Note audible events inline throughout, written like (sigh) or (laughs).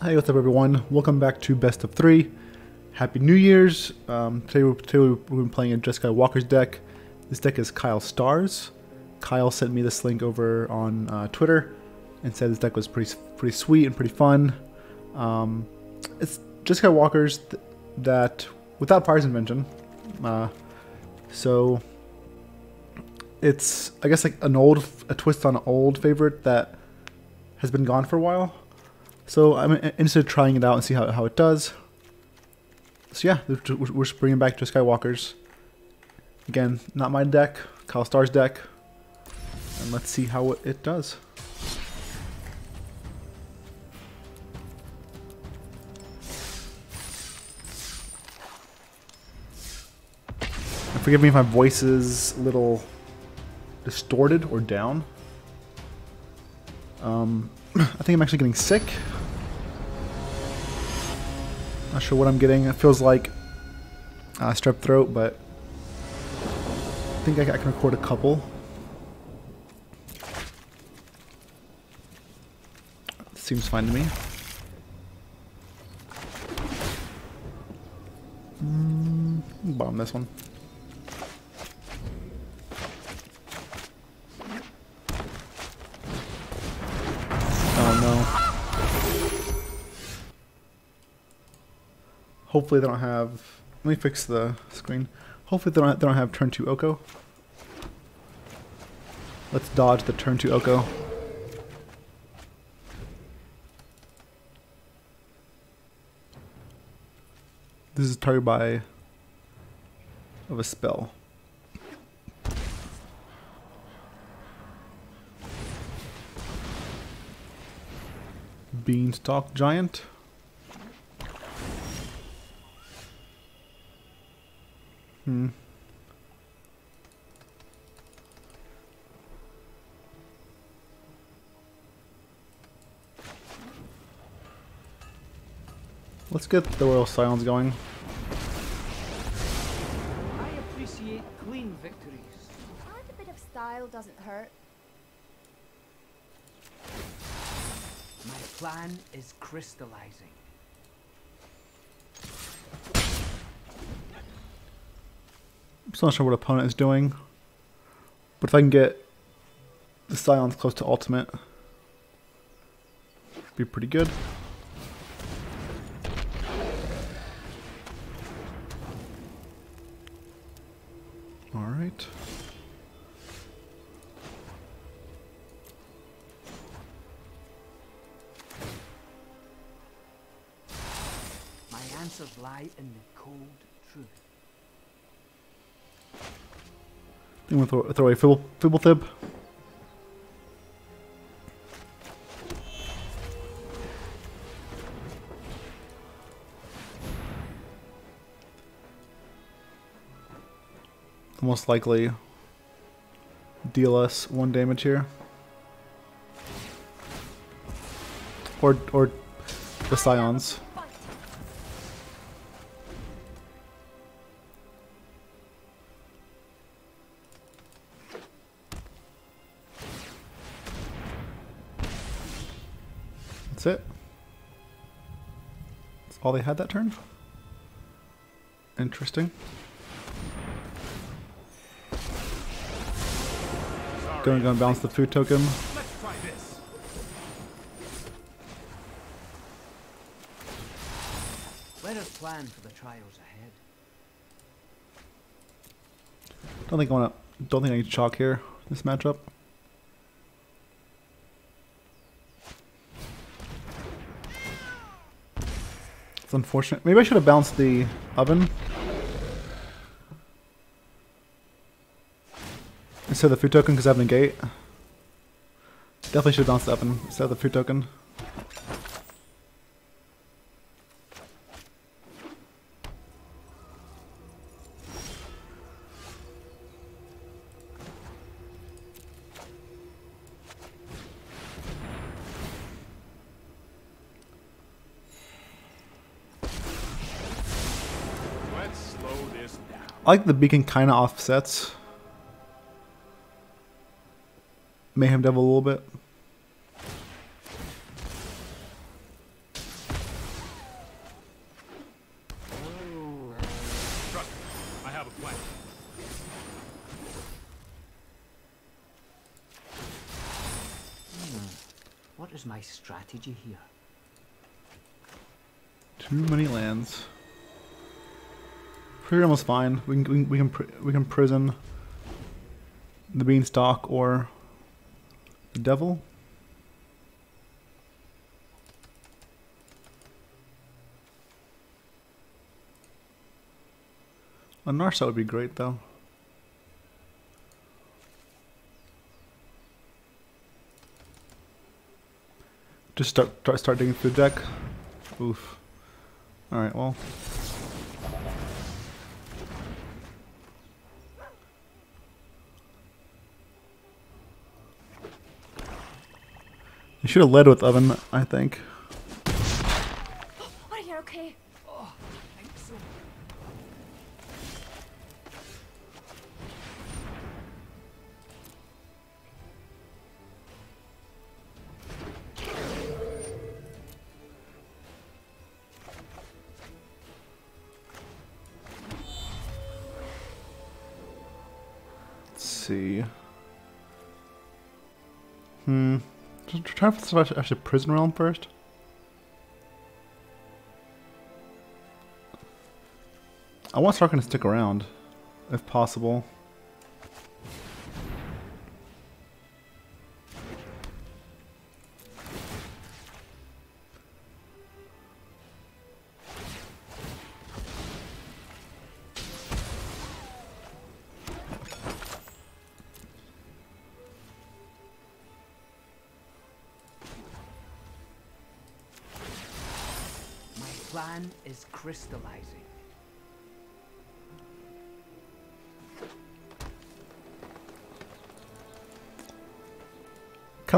Hey, what's up, everyone? Welcome back to Best of Three. Happy New Year's. Um, today, we're, today we've been playing a Jeskai Walkers deck. This deck is Kyle Stars. Kyle sent me this link over on uh, Twitter and said this deck was pretty pretty sweet and pretty fun. Um, it's Jeskai Walkers th that without Fire's Invention. Uh, so it's I guess like an old a twist on an old favorite that has been gone for a while. So I'm interested in trying it out and see how, how it does. So yeah, we're just bringing back Jeskai Walkers. Again, not my deck, Kyle Star's deck. And let's see how it does. And forgive me if my voice is a little distorted or down. Um, (clears throat) I think I'm actually getting sick. Not sure what I'm getting. It feels like uh, strep throat, but I think I, can record a couple. Seems fine to me. Mm, bomb this one. Hopefully they don't have... Let me fix the screen. Hopefully they don't, they don't have turn 2 Oko. Let's dodge the turn 2 Oko. This is targeted by of a spell. Beanstalk Giant. Hmm. Let's get the Royal Scions going. I appreciate clean victories. A bit of style doesn't hurt. My plan is crystallizing. Still not sure what opponent is doing. But if I can get the Scions close to ultimate, be pretty good. Alright. My answers lie in the cold truth. I'm gonna throw, throw away Fibble, Fblthp. Most likely deal us one damage here. Or, or the Scions. It. That's all they had that turn? Interesting. Going to bounce the food token. Let's try this. Let us plan for the trials ahead. Don't think I want to. Don't think I need chalk here. This matchup. It's unfortunate. Maybe I should have bounced the oven. Instead of the food token because I have negate. Definitely should have bounced the oven instead of the food token. I like the beacon kind of offsets Mayhem Devil a little bit. Fine. We can we can we can, prison the beanstalk or the devil. A Narset would be great though. Just start start start digging through the deck. Oof. All right. Well. Should have led with oven, I think. Try to find actually prison realm first. I want Sarkhan to stick around, if possible.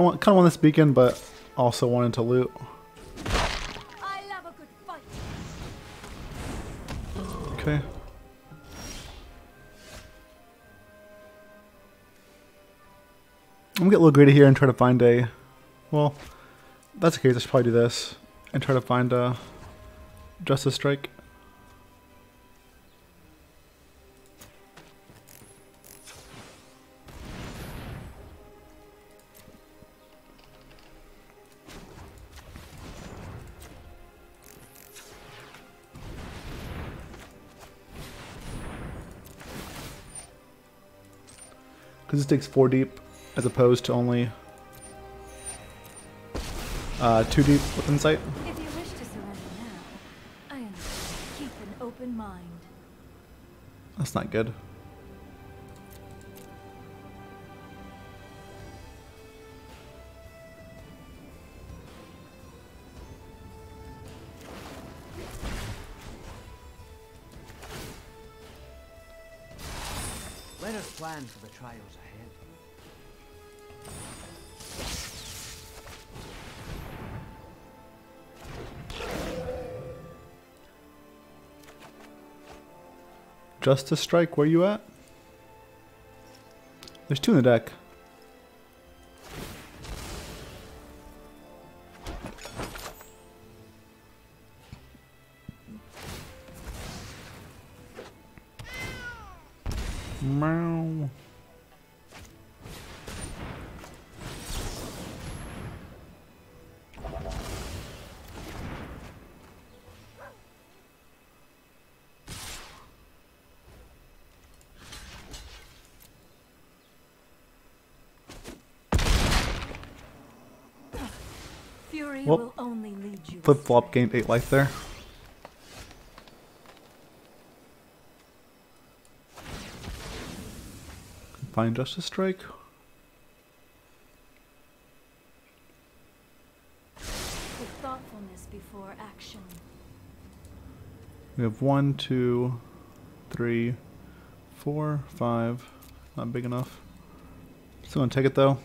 Kind of want, kind of want this beacon, but also wanted to loot. I love a good fight. Okay. I'm gonna get a little greedy here and try to find a. Well, that's the case. I should probably do this and try to find a justice strike. Takes four deep as opposed to only uh, two deep with insight. If you wish to surrender now, I understand. Keep an open mind. That's not good. Justice strike, where you at? There's two in the deck. Only lead you. Flip flop gained eight life there. Find justice strike. With thoughtfulness before action. We have one, two, three, four, five. Not big enough. Still gonna take it though.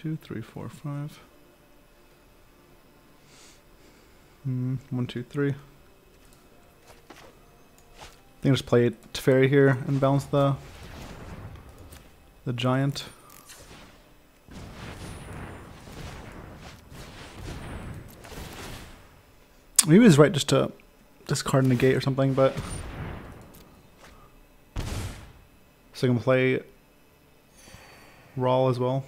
Two, three, four, five. Hmm, one, two, three. I think I'll just play Teferi here and balance the the giant. Maybe it's right just to discard negate or something, but so I can play Ral as well.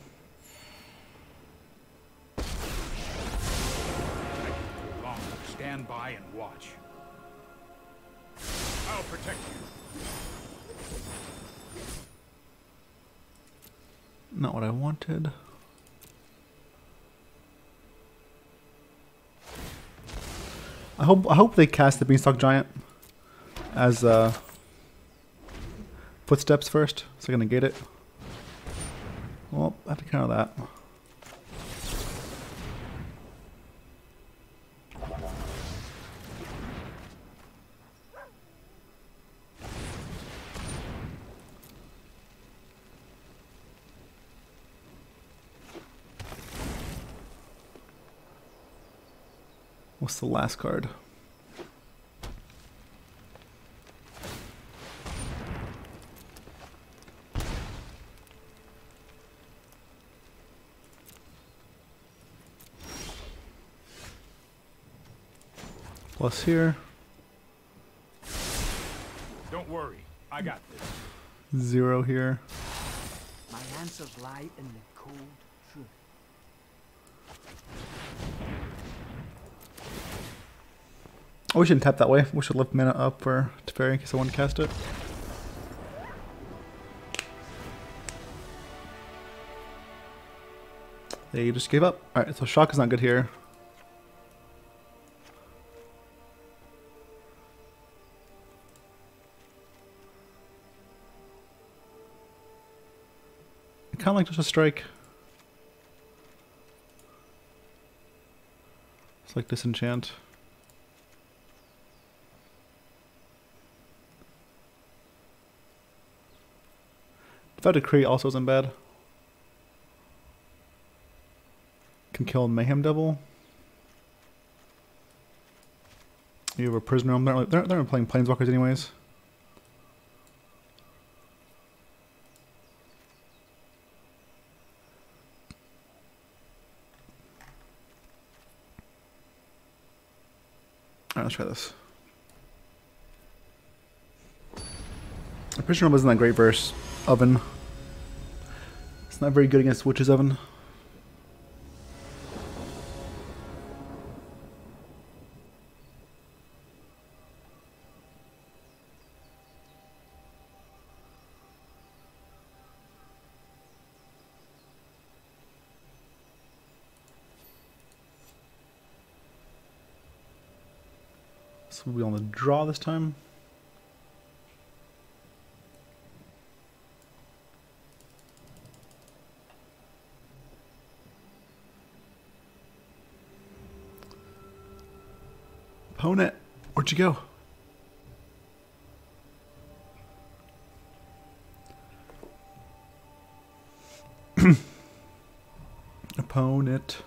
I hope I hope they cast the Beanstalk Giant as uh, footsteps first, so I can negate it. Well, I have to counter that. The last card? Plus here, Don't worry. I got this. zero here. My answers lie in the cold truth. Oh, Oh, we shouldn't tap that way. We should lift mana up for Teferi in case I want to cast it. They just gave up. Alright, so shock is not good here. Kind of like Justice Strike. It's like disenchant. Devout Decree also isn't bad. Can kill Mayhem Devil. You have a prisoner. They're, they're, they're playing Planeswalkers anyways. Let's try this. The Prisoner wasn't that great verse Oven. It's not very good against Witch's Oven. So we'll be on the draw this time. Opponent, where'd you go? (clears throat) Opponent.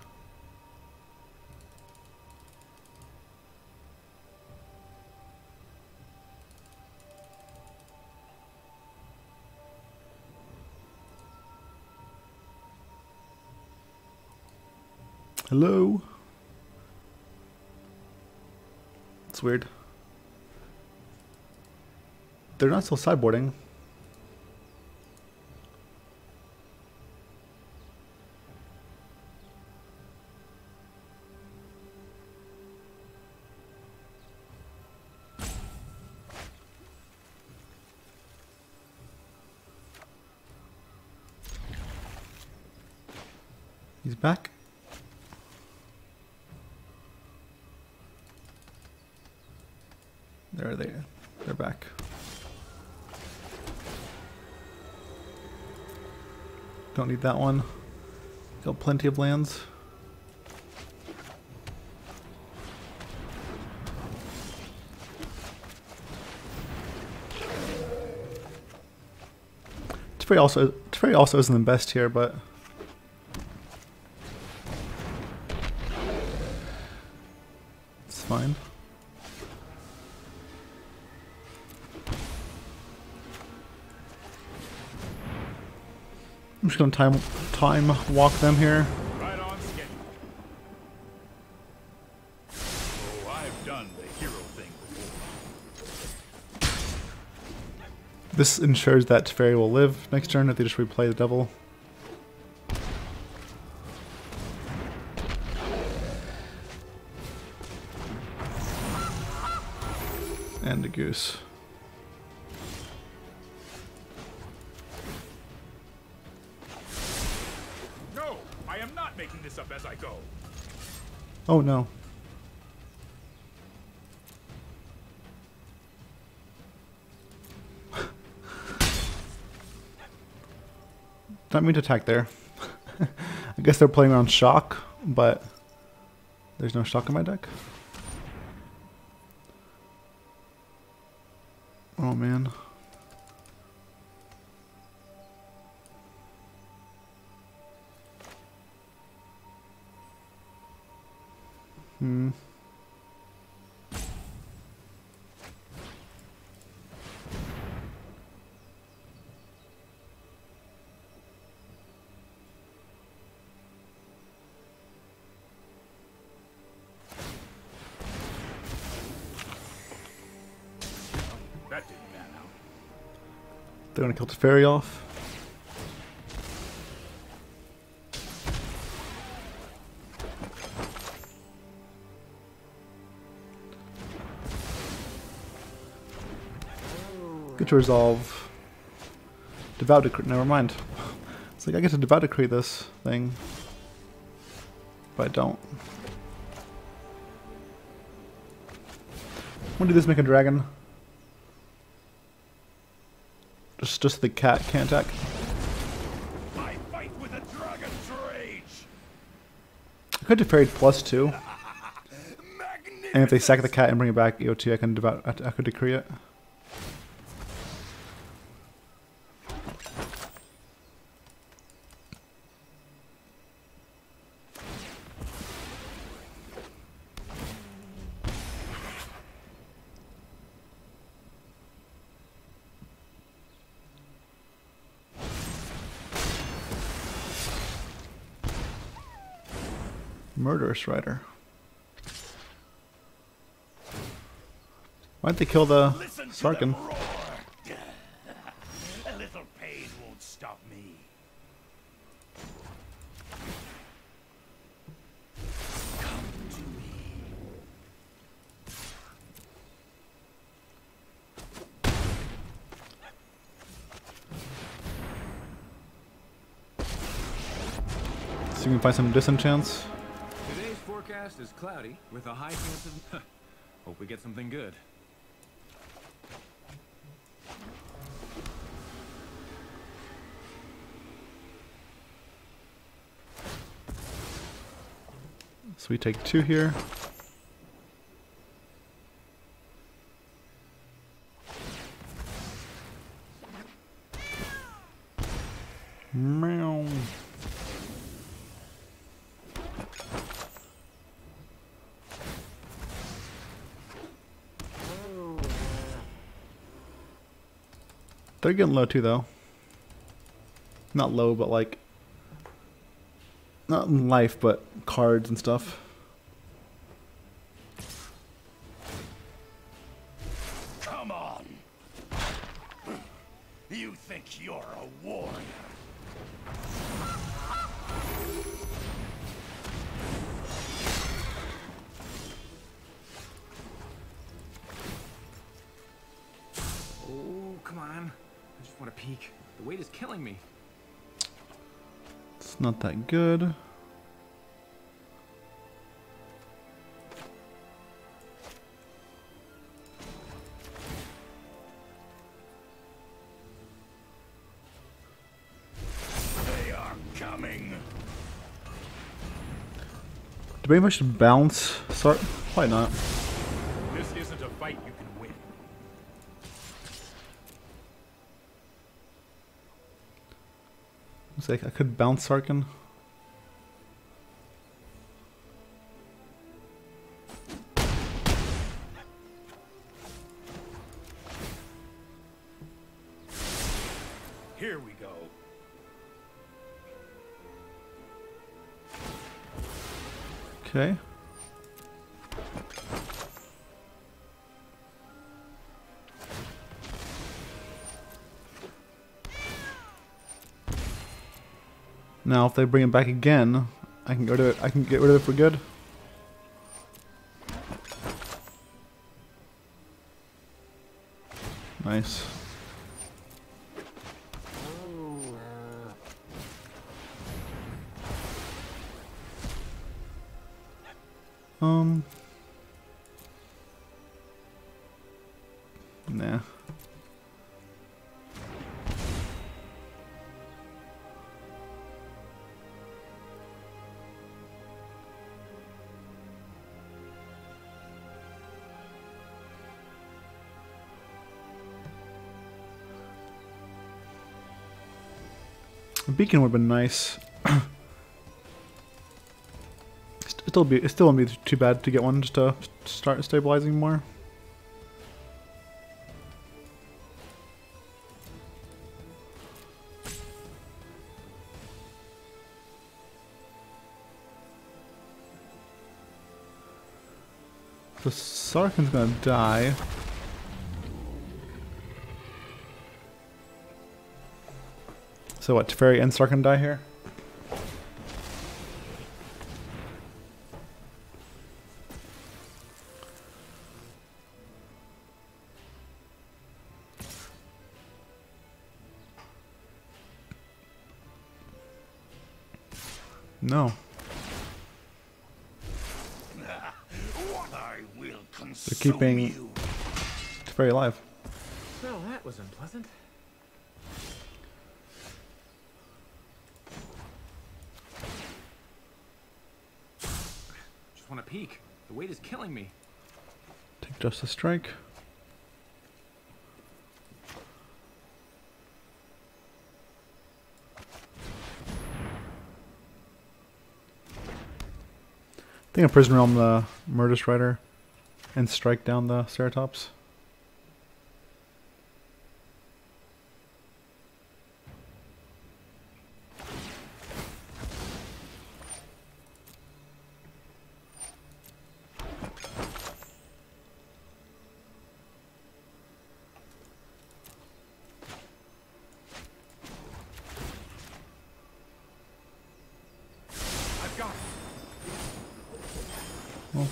Hello? It's weird. They're not still sideboarding. He's back. There they they're back. Don't need that one. Got plenty of lands. Teferi also Teferi also isn't the best here, but just gonna time time walk them here. Right on. Oh, I've done the hero thing. This ensures that Teferi will live next turn if they just replay the devil. And the goose. Oh no. (laughs) Not mean to attack there. (laughs) I guess they're playing on shock, but there's no shock in my deck. Kill the fairy off. Get to resolve. Devout decree. Never mind. (laughs) It's like I get to devout decree this thing, but I don't. When did this make a dragon? Just, just the cat can't attack. I fight with a dragon's rage. I could deferied plus two, (laughs) and if they sack the cat and bring it back EOT, I can devout. I, I could decree it. Murderous Rider. Why'd they kill the Listen Sarkhan? (laughs) A little pain won't stop me. Come to me. So you can find some disenchants. Forecast is cloudy with a high chance of. (laughs) Hope we get something good. So we take two here. They're getting low too, though. Not low, but like not in life, but cards and stuff. Good. They are coming. Do I should bounce? Start? Probably not. This isn't a fight you can win. Looks like I could bounce Sarkhan. If they bring it back again, I can go to it. I can get rid of it for good. Would have been nice. (clears throat) Be it still wouldn't be too bad to get one just to start stabilizing more. The Sarkhan's gonna die. So what, Teferi and Sarkhan die here? No. What I will They're keeping you. Teferi alive. Well, that was unpleasant. Just want to peek. The weight is killing me. Take Justice Strike. I think a Prison Realm the Murderous Rider and strike down the Ceratops.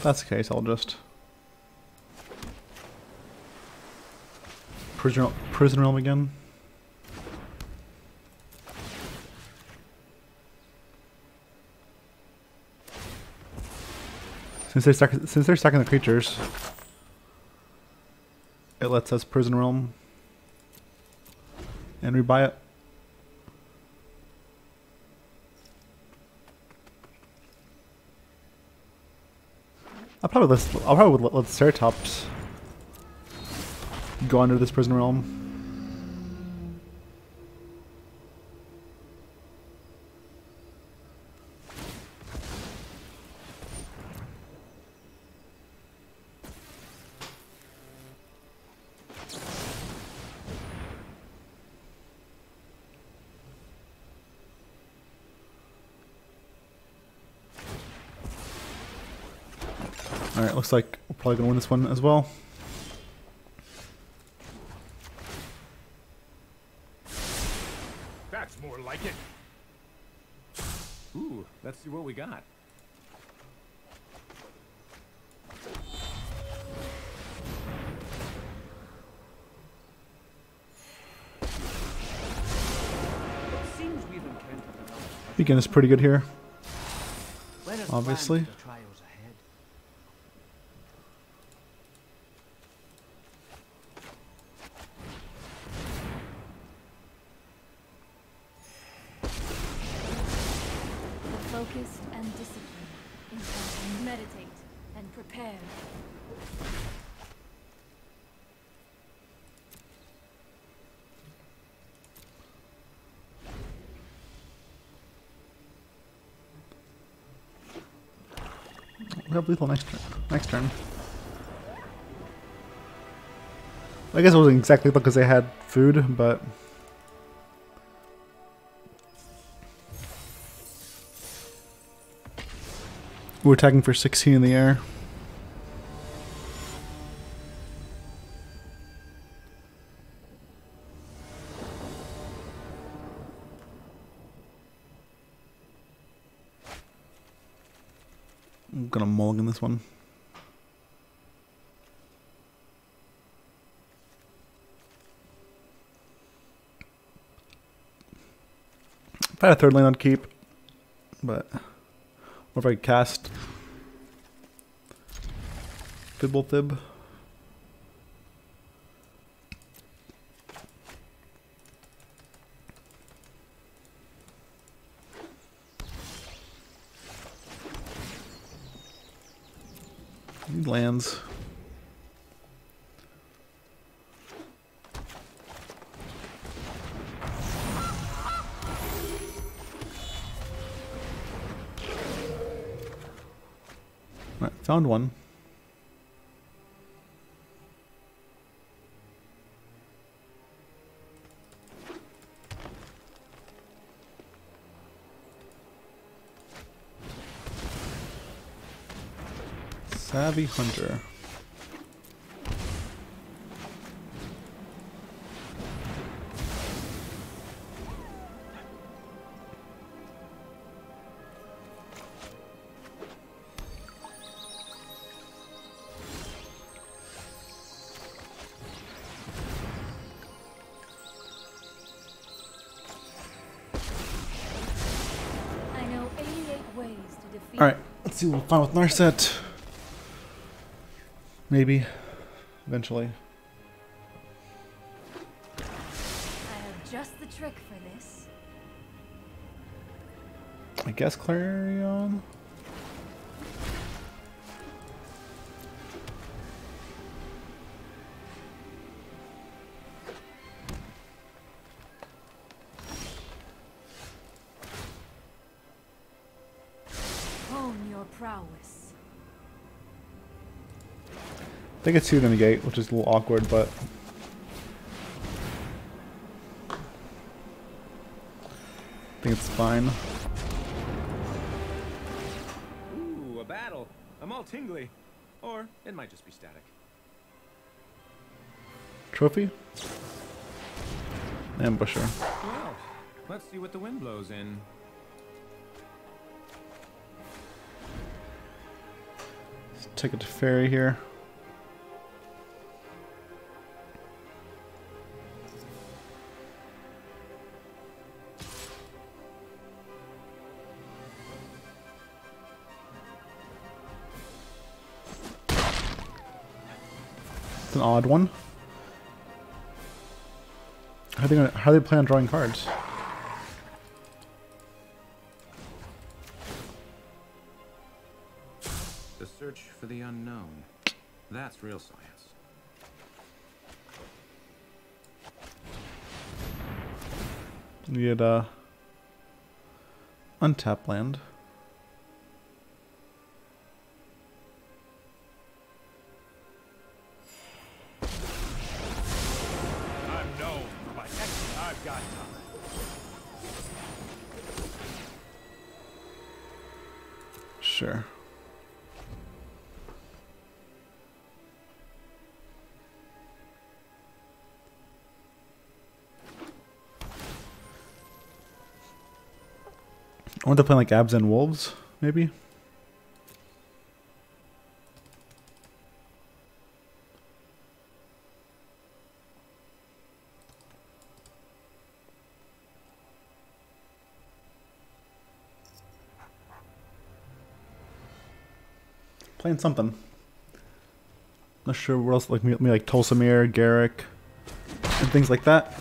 That's the case, I'll just Prison Realm, Prison Realm again. Since they're stuck, since they're stacking the creatures, it lets us Prison Realm and rebuy it. I'll probably let I'll probably let, let Ceratops go under this prison realm. Like we're probably gonna win this one as well. That's more like it. Ooh, let's see what we got. It seems we've encountered another. Beacon is pretty good here. Obviously. plan for the trials ahead. The focus and discipline. Encounter, meditate, and prepare. Lethal next turn. Next turn. I guess it wasn't exactly because they had food, but we're attacking for 16 in the air. I'm gonna mulligan this one. If I had a third lane, I'd keep. But, or if I cast Fibble Fib. Lands. Right, found one. Savvy Hunter. I know 88 ways to defeat. Alright, let's see what we'll find with Narset. Maybe. Eventually. I have just the trick for this. I guess Clarion? They get two in the gate, which is a little awkward, but I think it's fine. Ooh, a battle. I'm all tingly. Or it might just be static. Trophy? Ambusher. Well, let's see what the wind blows in. Let's take it to ferry here. Odd one. How they gonna, how they plan on drawing cards? The search for the unknown. That's real science. We had uh untap land. Sure. I want to play like Abs and Wolves, maybe. Playing something. Not sure what else, like me, like Tolsimir, Garruk, and things like that.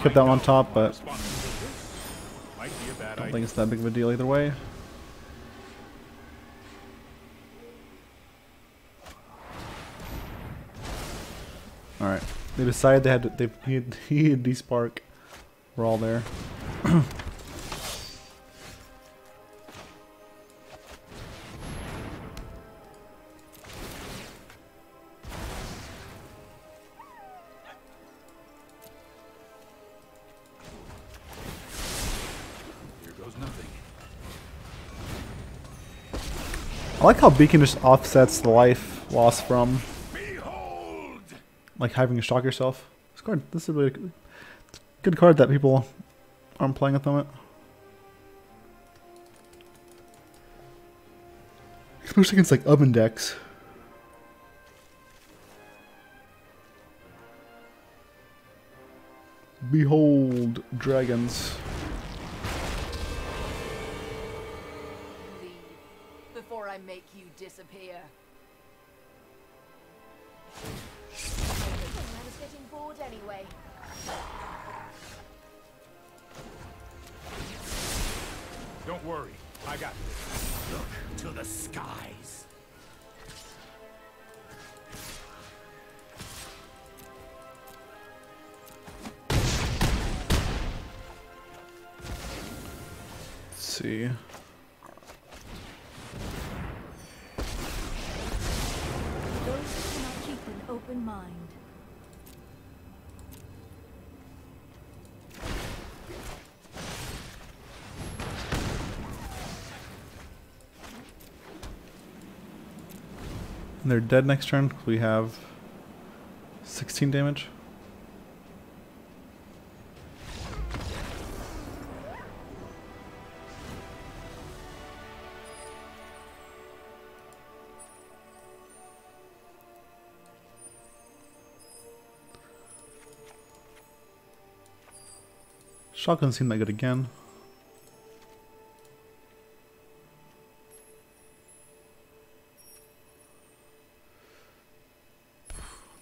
Maybe I that one on top, but Responding to this might be a bad I don't think it's that big of a deal either way. Alright. They decided they had to, they needed, needed (laughs) despark We're all there. (clears throat) I like how Beacon just offsets the life loss from Behold! like having to shock yourself. This card, this is a really good, good card that people aren't playing at the moment. Especially against like oven decks. Behold, dragons. Make you disappear. And they're dead next turn. We have 16 damage. Shotgun seemed that good again.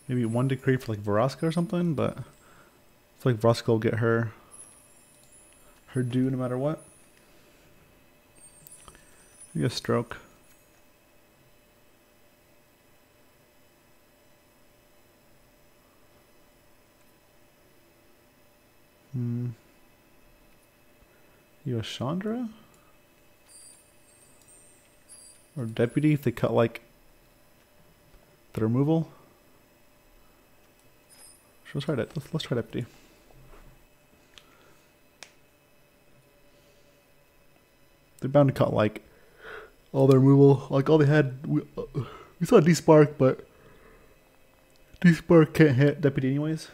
Maybe one decree for like Vraska or something, but I feel like Vraska will get her her due no matter what. Maybe a stroke. Hmm. Chandra? Or deputy if they cut like the removal? Let's try that. Let's, let's try deputy. They're bound to cut like all their removal. Like all they had, we, uh, we saw Despark, but Despark can't hit deputy anyways.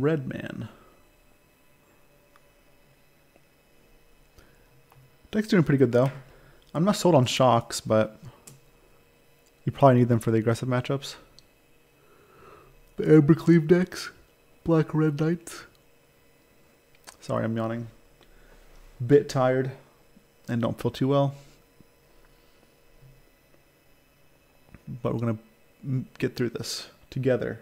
Red Man. Deck's doing pretty good though. I'm not sold on shocks, but you probably need them for the aggressive matchups. The Embercleave decks, Black Red Knights. Sorry, I'm yawning. Bit tired and don't feel too well. But we're gonna mm, get through this together.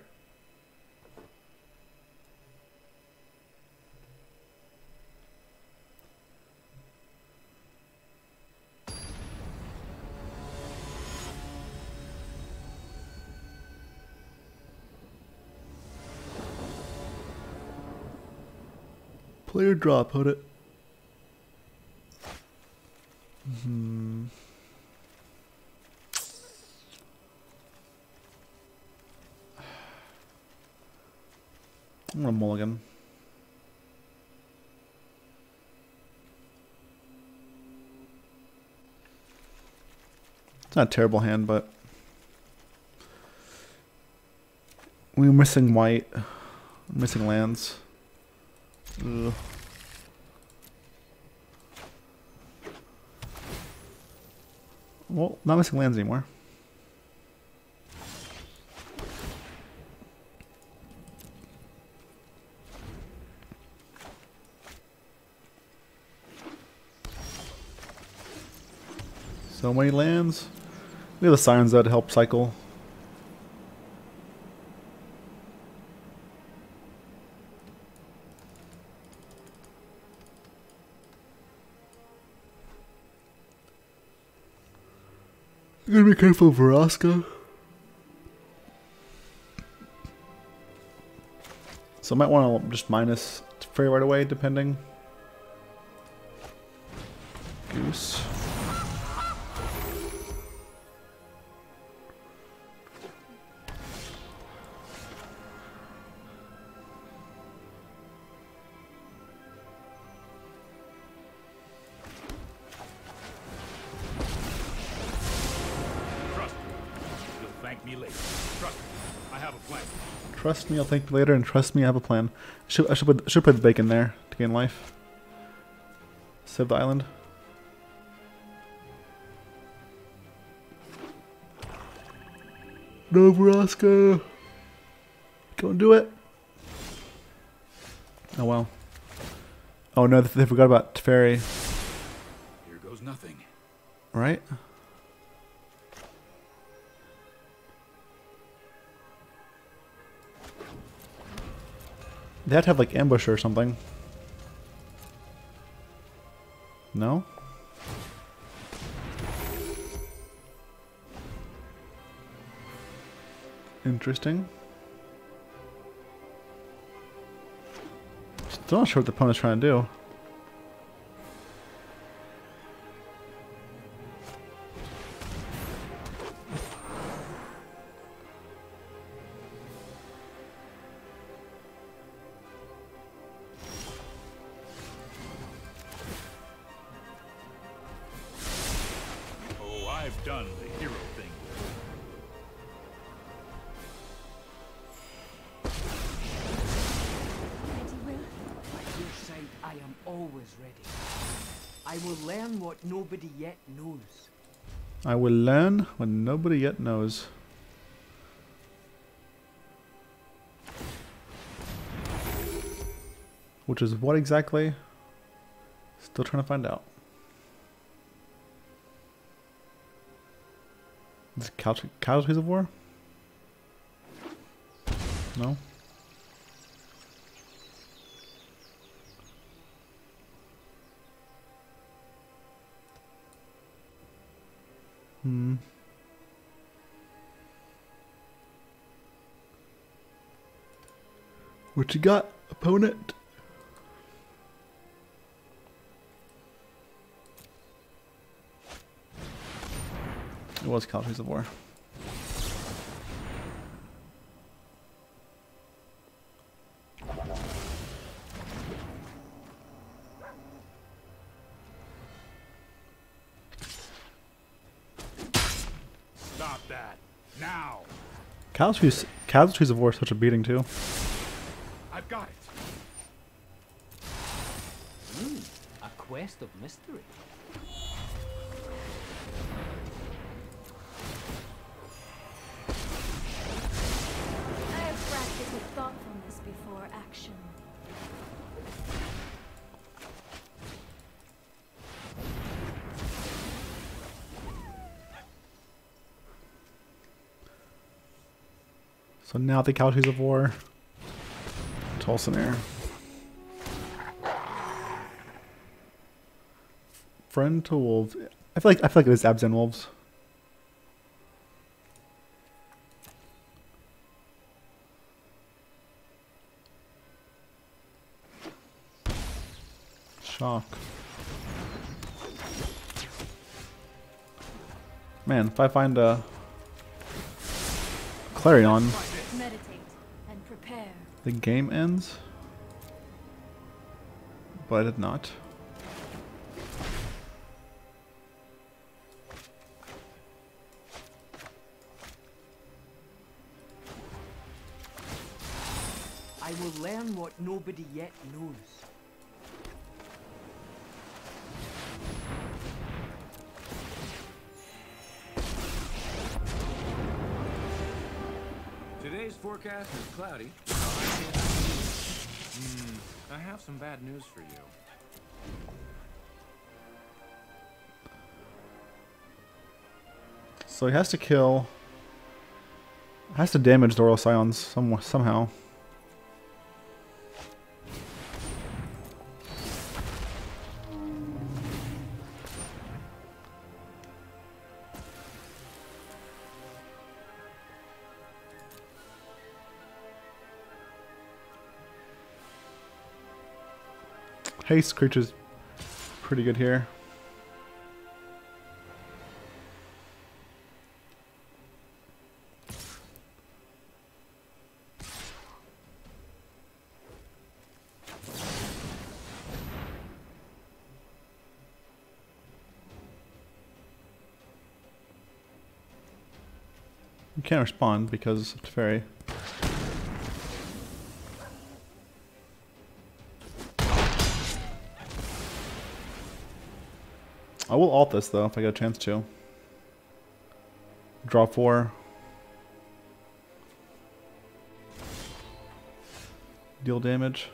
Player draw, put it. Hmm. I'm gonna mulligan. It's not a terrible hand, but we're missing white, missing lands. Ugh. Well, not missing lands anymore. So many lands. We have the sirens that help cycle. Careful, Vraska. So I might want to just minus Fairy right away, depending. Goose. You'll me later. Trust me. I have a plan. Trust me, I'll thank you later, and trust me, I have a plan. Should, I should, put, should put the Beacon there to gain life. Save the island. No, Vraska! Go and do it! Oh well. Oh no, they forgot about Teferi, Here goes nothing. right? They have to have like ambush or something. No? Interesting. Still not sure what the opponent's trying to do. Will learn when nobody yet knows. Which is what exactly? Still trying to find out. Is it casual- casualties of war? No? Hmm. What you got, opponent? It was Casualties of War. Casualties, Casualties of War such a beating too. I've got it. Hmm, a quest of mystery. Now the Casualties of War. Tolsimir. Friend to Wolves. I feel like I feel like it is Abzan Wolves. Shock. Man, if I find a Clarion, and. The game ends. But it not. I will learn what nobody yet knows. Today's forecast is cloudy. Hmm, I have some bad news for you. So he has to kill. Has to damage the Royal Scions some, somehow. Haste creature's pretty good here. You can't respond because Teferi. Will alt this though if I get a chance to. Draw four. Deal damage.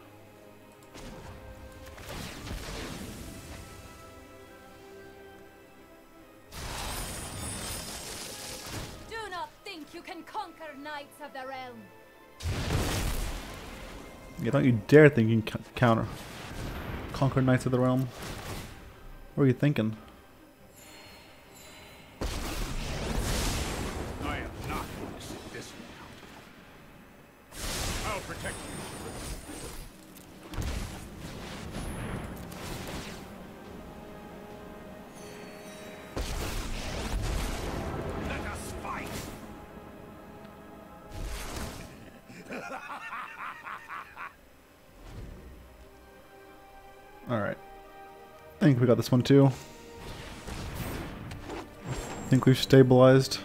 Do not think you can conquer Knights of the Realm. Yeah, don't you dare think you can counter. Conquer Knights of the Realm. What are you thinking? This one too. I think we've stabilized.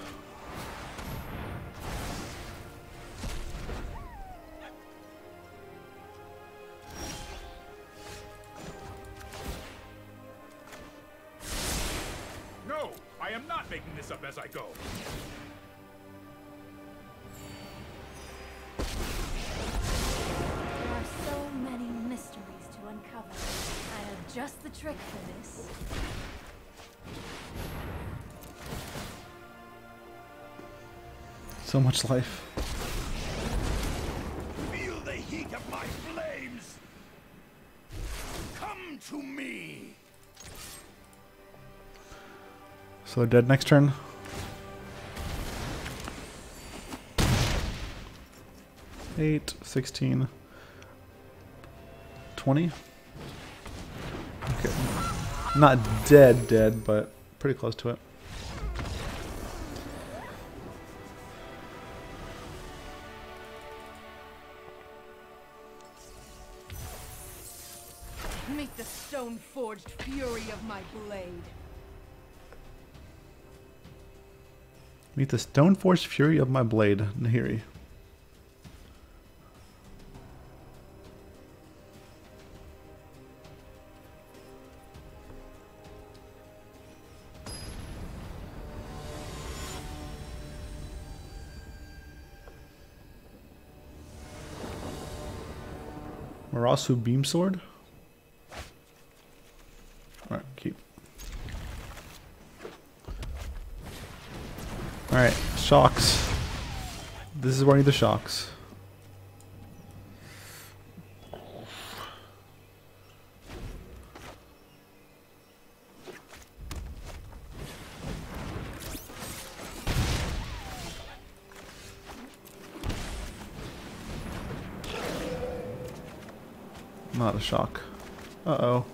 Much life. Feel the heat of my flames. Come to me. So dead next turn. Eight, sixteen, twenty. Okay. Not dead dead, but pretty close to it. Meet the stone-forged fury of my blade. Meet the stone-forged fury of my blade, Nahiri. Marasu beam sword. Alright, keep. Alright, shocks. This is where I need the shocks. Not a shock. Uh-oh.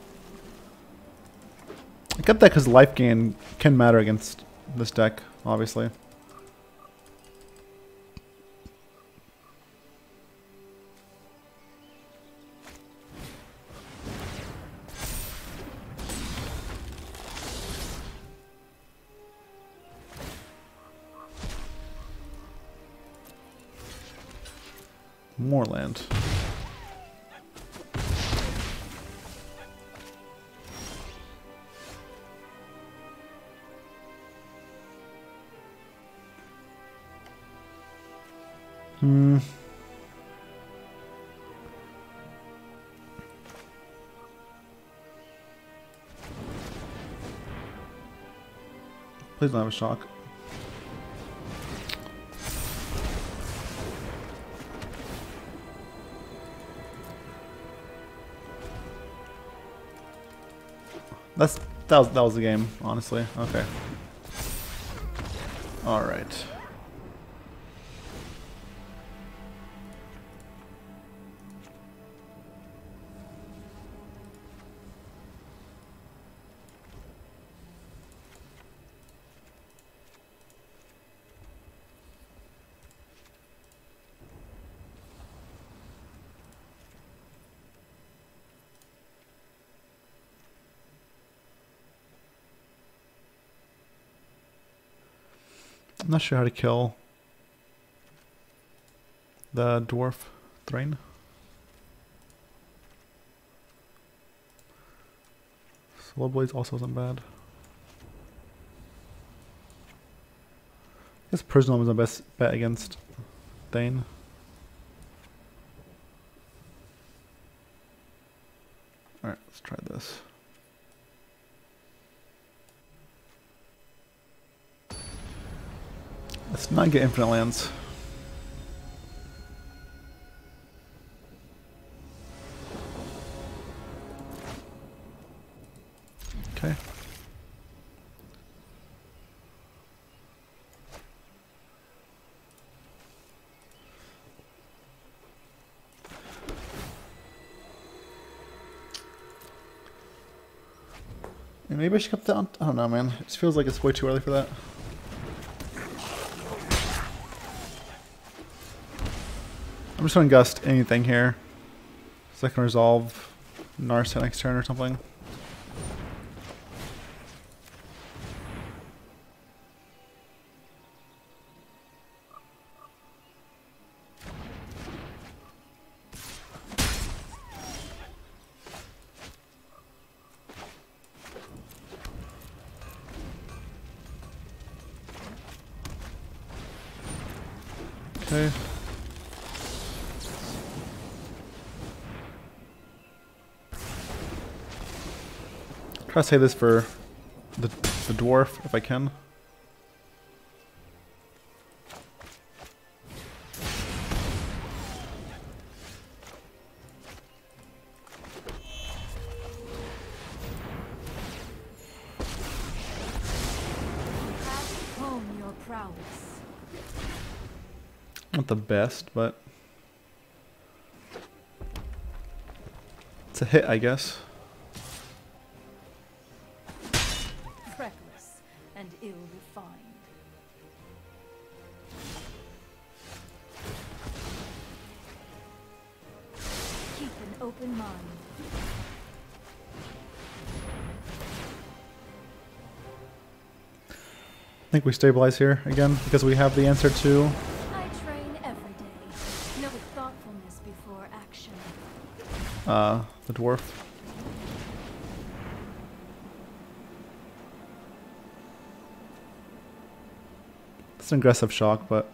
I get that because life gain can matter against this deck, obviously. Land. Hmm. Please don't have a shock. That's that was that was the game, honestly. Okay. All right. Not sure how to kill the dwarf Thrain. Slow Blades also isn't bad. I guess Prism is my best bet against Thane. Alright, let's try this. Let's not get infinite lands. Okay. Maybe I should cut down. I don't know, man. It feels like it's way too early for that. I'm just gonna gust anything here. So I can resolve Narset next turn or something. To say this for the, the dwarf if I can. Pass home your prowess. Not the best, but it's a hit, I guess. Think we stabilize here again because we have the answer to I train every day. Know thoughtfulness before action. uh, the dwarf. It's an aggressive shock, but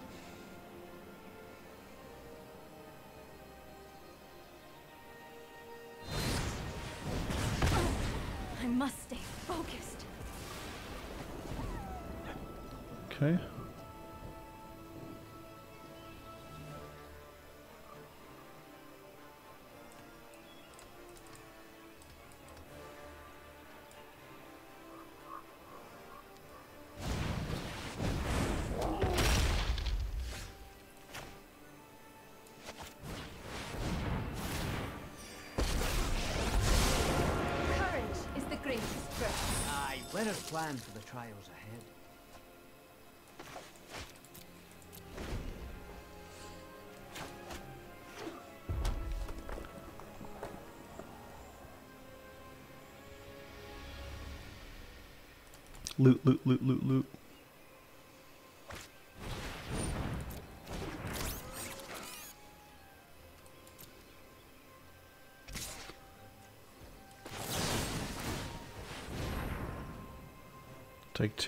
trials ahead. Loot, loot, loot, loot, loot.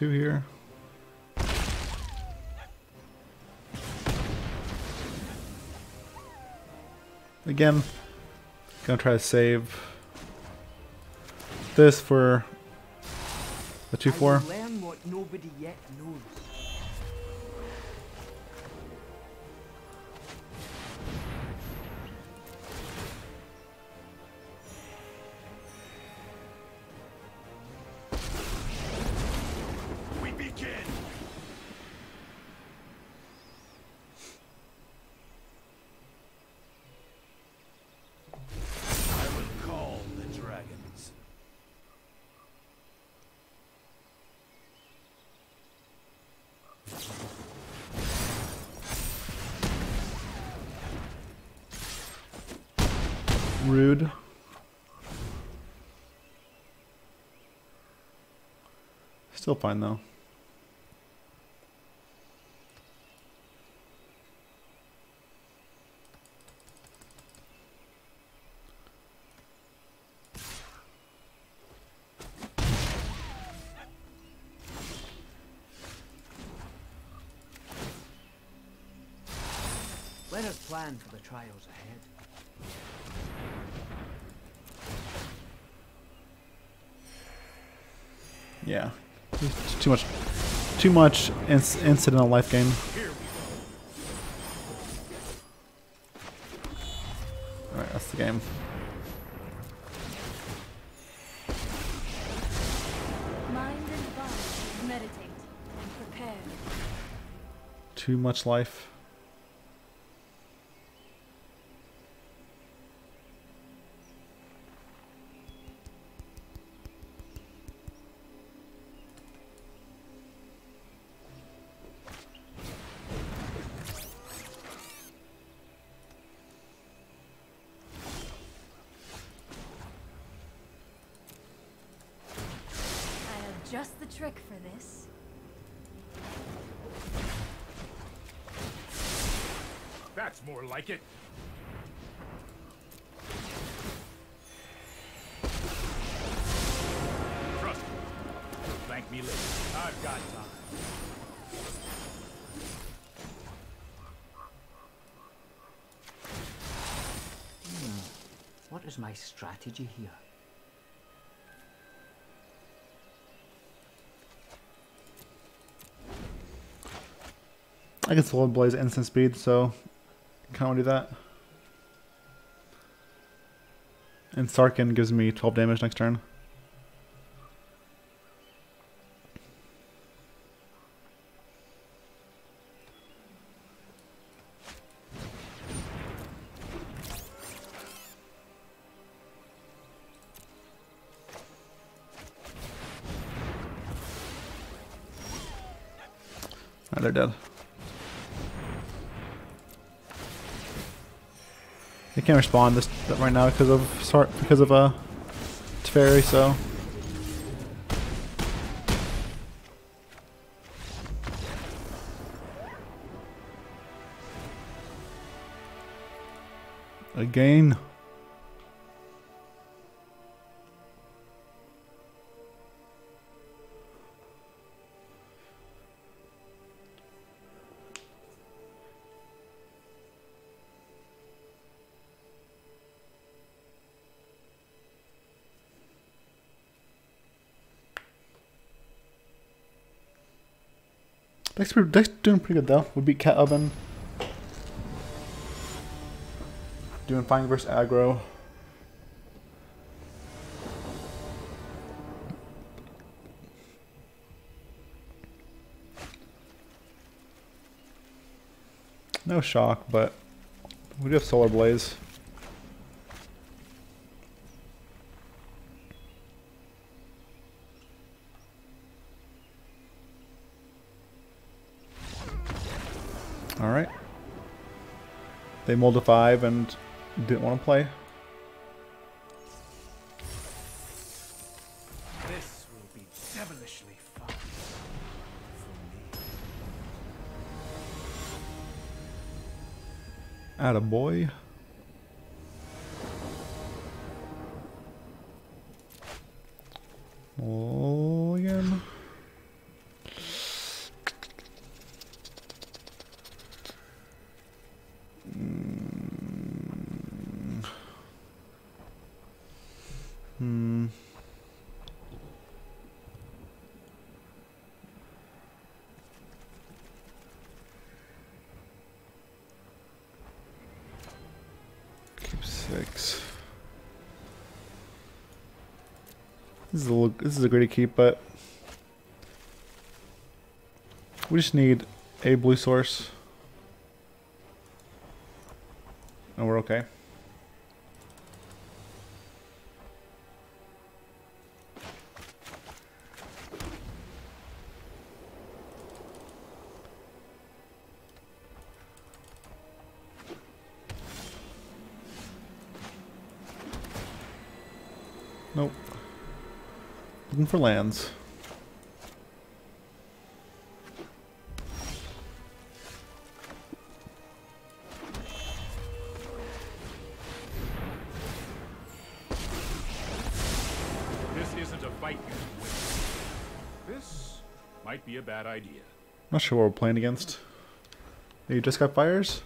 two here. Again, gonna try to save this for the 2-4. Rude. Still fine though. Let us plan for the trials ahead. Yeah. It's too much too much inc- incidental life gain. Alright, that's the game. Mind and body meditate and prepare. Too much life. My strategy here? I guess Solar Blaze instant speed, so kind of do that. And Sarkhan gives me 12 damage next turn. Can't respond this right now because of because of uh Teferi, so again. Deck's, pretty, Deck's doing pretty good though. We beat Cat Oven. Doing fine versus aggro. No shock, but we do have Solar Blaze. They mulled a 5 and didn't want to play. This will be devilishly fun. For me. Atta boy. Keep, but we just need a blue source, and we're okay. For lands. This isn't a fight you can win. This might be a bad idea. Not sure what we're playing against. You just got fires?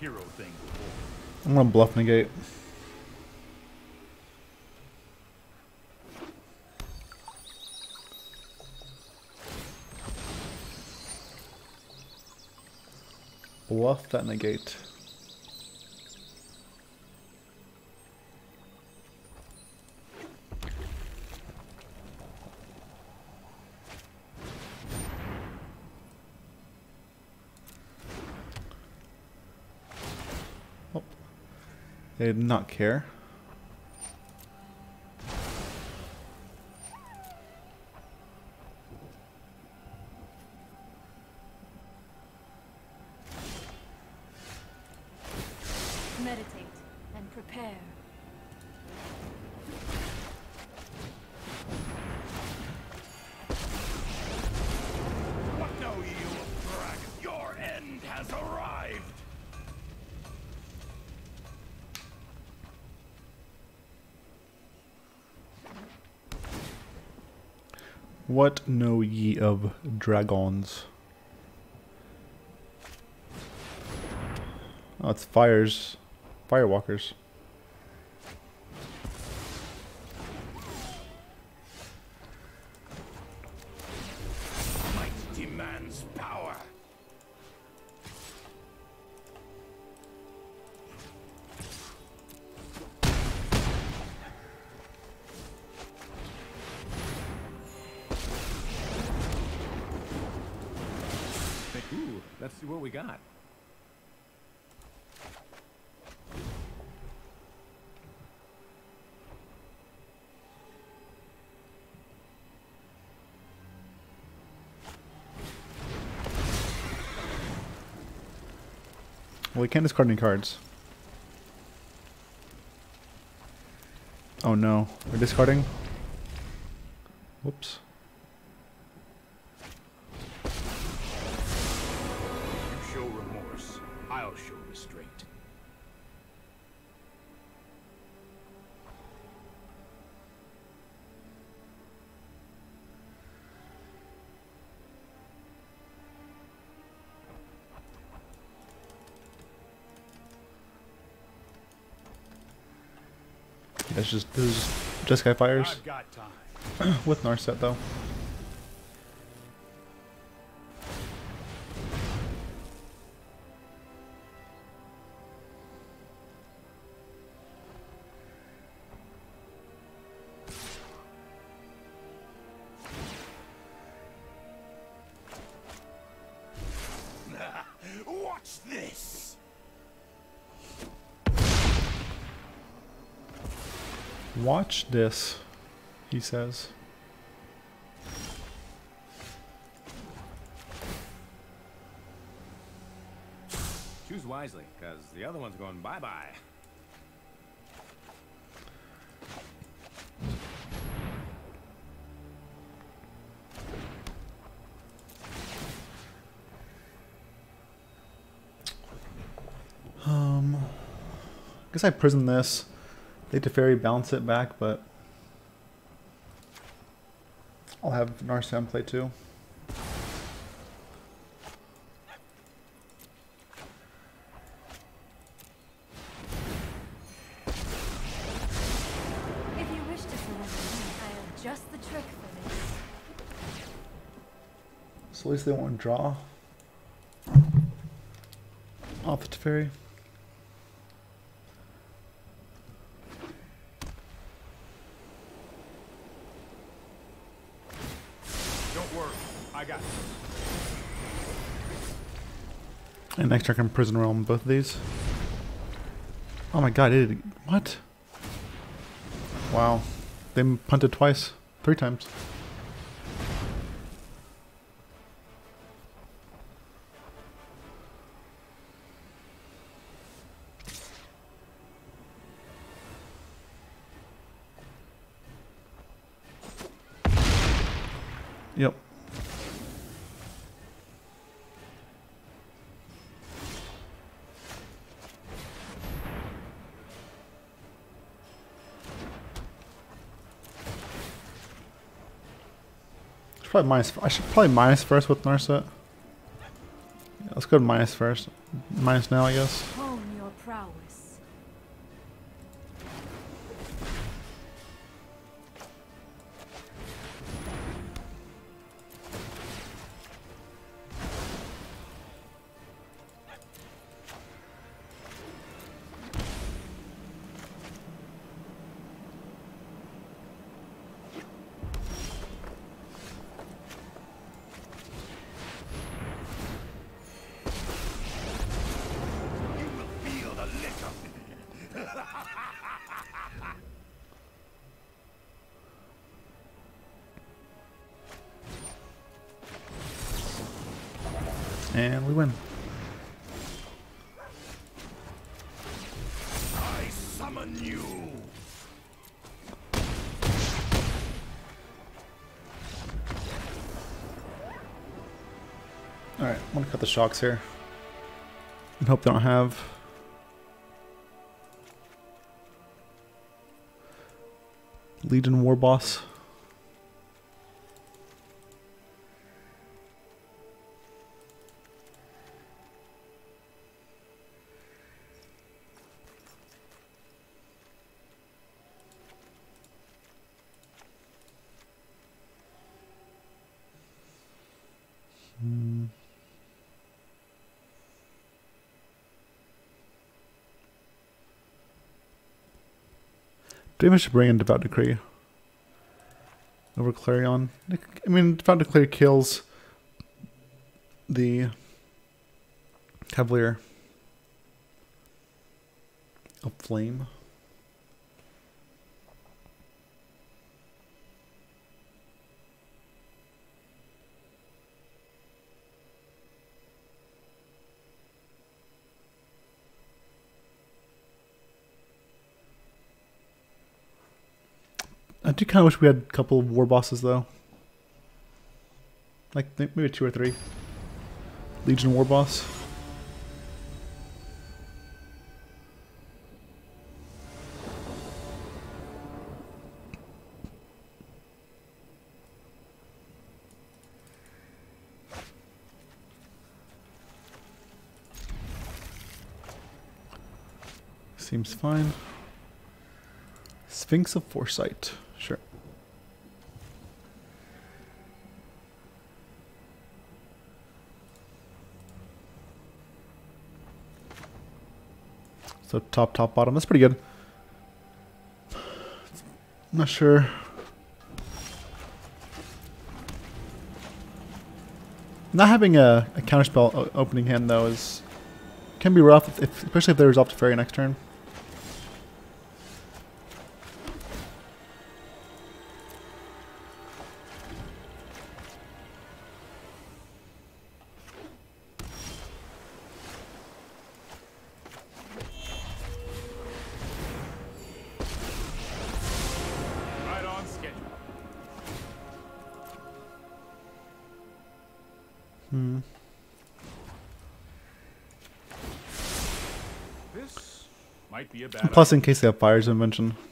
Hero thing before. I'm gonna bluff negate. Bluff that negate. They did not care. What know ye of dragons? Oh, it's fires. Firewalkers. We can't discard any cards. Oh no, we're discarding? Just is just Jeskai Fires I've got time. (clears throat) with Narset though. Watch this, he says. Choose wisely, because the other one's going bye-bye. Um guess I prison this. They Teferi bounce it back, but I'll have Narset play too. If you wish to surrender me, I have just the trick for this. So at least they won't draw off the Teferi. Don't worry. I got this. And next turn I can prison realm both of these. Oh my god, it what? Wow. They punted twice. Three times. Should minus. I should probably minus first with Narset. Yeah, let's go to minus first. Minus now, I guess. Shocks here. And hope they don't have. Legion War Boss. I should bring in Devout Decree over Clarion. I mean, Devout Decree kills the Cavalier of Flame. Kind of wish we had a couple of war bosses though. Like maybe two or three. Legion war boss. Seems fine. Sphinx of Foresight. Sure. So top, top, bottom. That's pretty good. I'm not sure. Not having a, a counterspell opening hand though is can be rough, if, especially if there's off to fairy next turn. Plus, in case they have fires invention. Yep.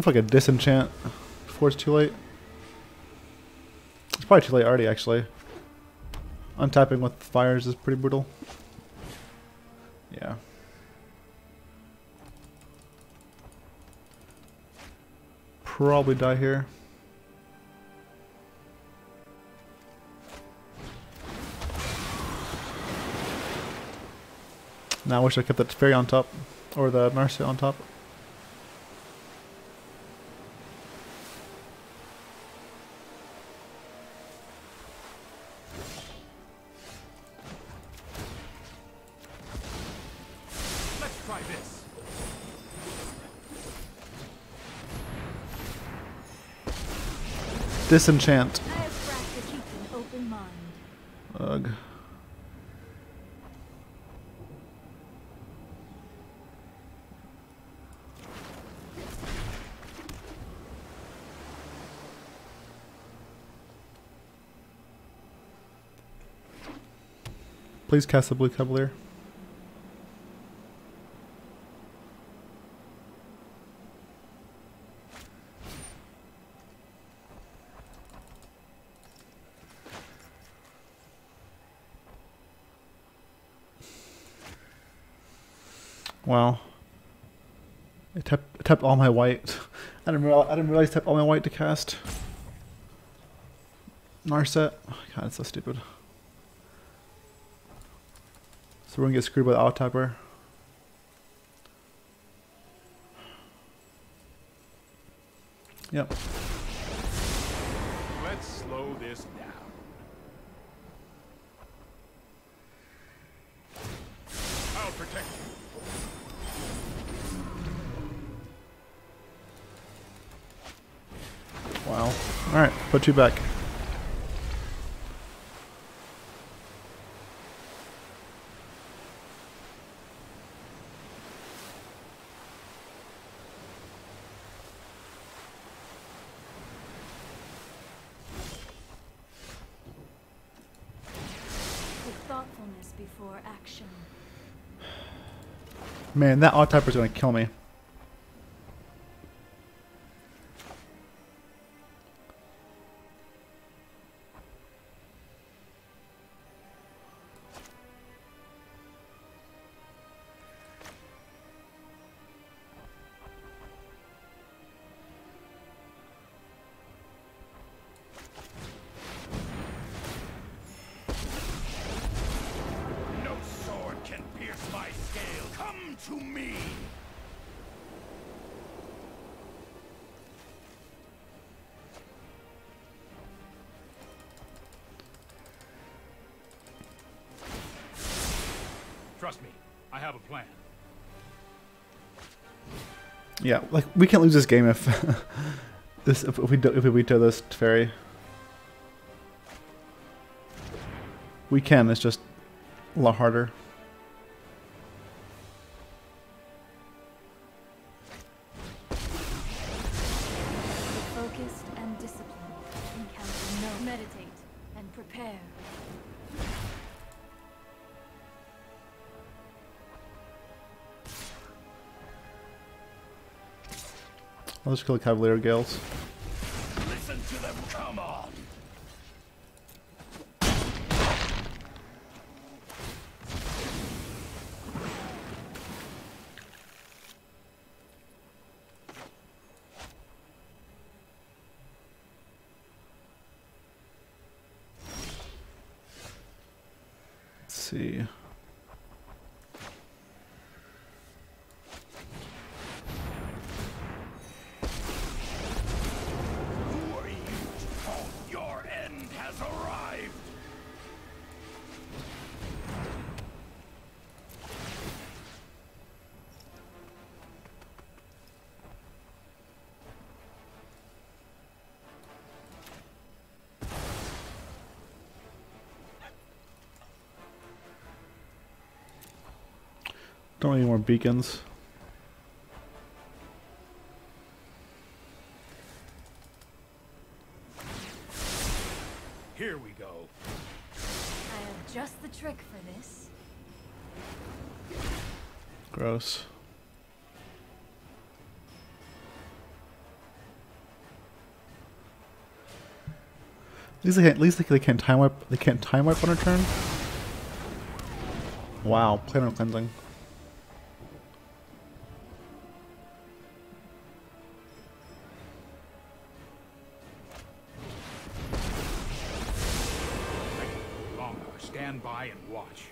For like a disenchant before it's too late. It's probably too late already, actually. Untapping with fires is pretty brutal. Yeah. Probably die here. Now I wish I kept that Teferi on top. Or the Narset on top. Mind. Ugh. Please cast the blue cavalier. Wow. I tapped, I all my white. (laughs) I didn't realize, I didn't realize I tapped all my white to cast. Narset. Oh, God, it's so stupid. So we're gonna get screwed by the tapper. Yep. Let's slow this down. Put you back. With thoughtfulness before action. Man, that auto is gonna kill me. Yeah, like we can't lose this game if (laughs) this if we do, if we veto this Teferi. We can. It's just a lot harder. I'll kill Cavalier Gales. Don't need any more beacons. Here we go. I have just the trick for this. Gross. At least they can't. At least they can't time wipe. They can't time wipe on a turn. Wow, planar cleansing. Stand by and watch.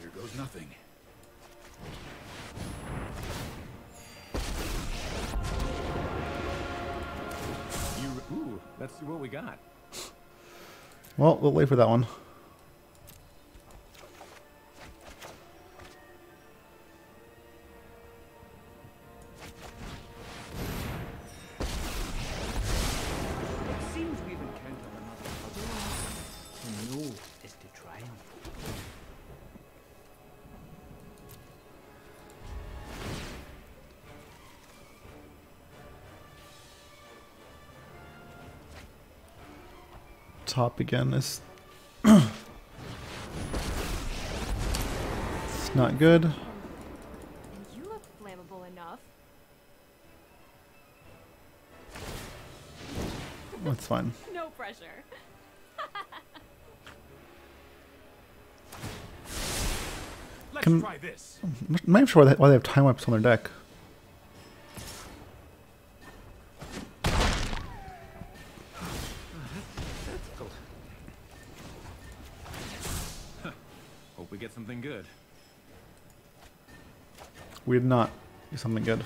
Here goes nothing. You. Ooh, let's see what we got. Well, we'll wait for that one. Top again is. it's (coughs) not good. You look flammable enough. That's fine. (laughs) No pressure. (laughs) Let's Can- try this. I'm not sure why they, why they have time wipes on their deck. Something good.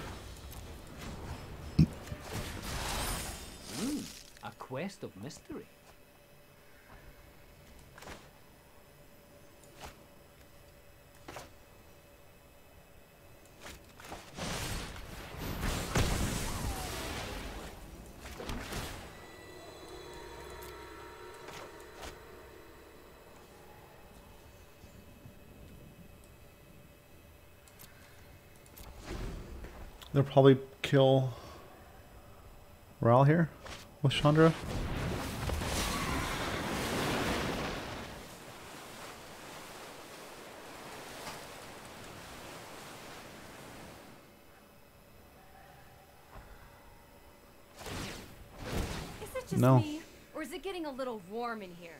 Hmm, a quest of mystery. They'll probably kill Ral here with Chandra. Is it just No. me? Or is it getting a little warm in? Here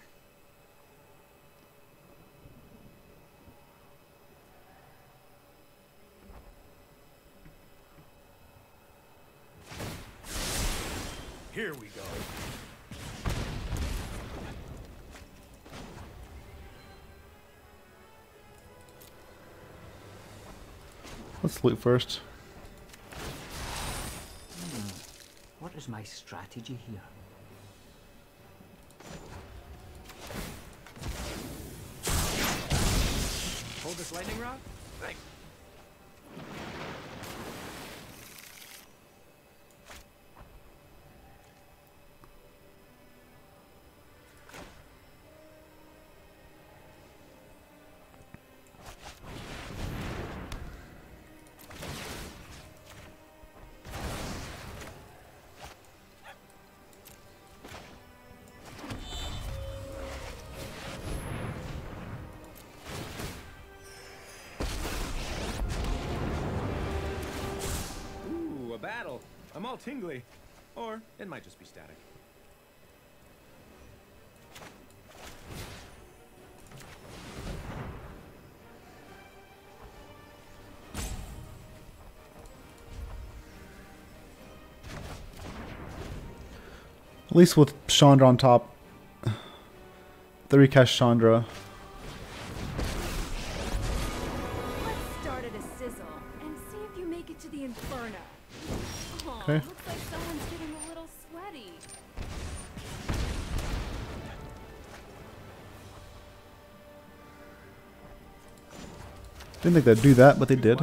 Let's loot first. What is my strategy here? Hold this lightning rod? Thanks. All tingly. Or it might just be static. At least with Chandra on top. (sighs) The recast Chandra Didn't think they'd do that, but they did.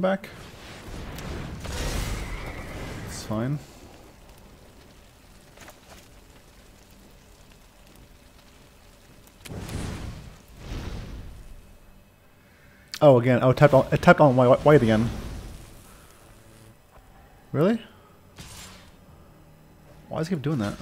Is it comeback? It's fine. Oh, again. Oh, tapped on. It tapped on white again. Really? Why does he keep doing that?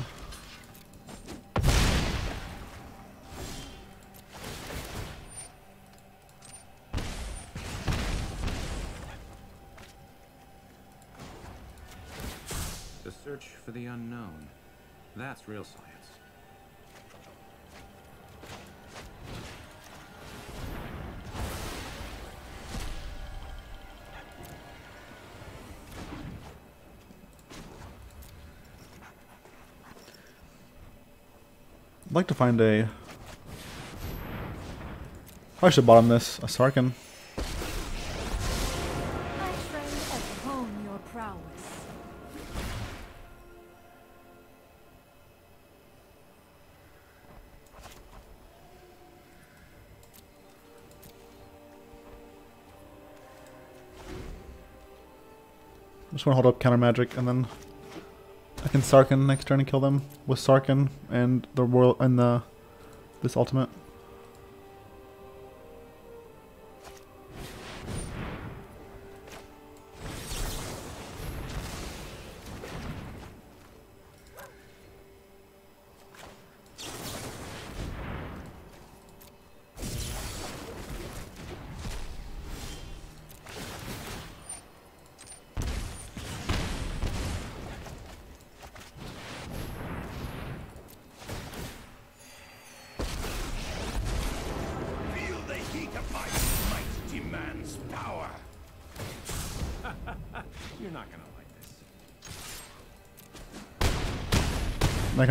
Find a. I should bottom this a Sarkhan. I train at hone your. Just want to hold up counter magic and then I can Sarkhan next turn and kill them with Sarkhan and the world and the this ultimate.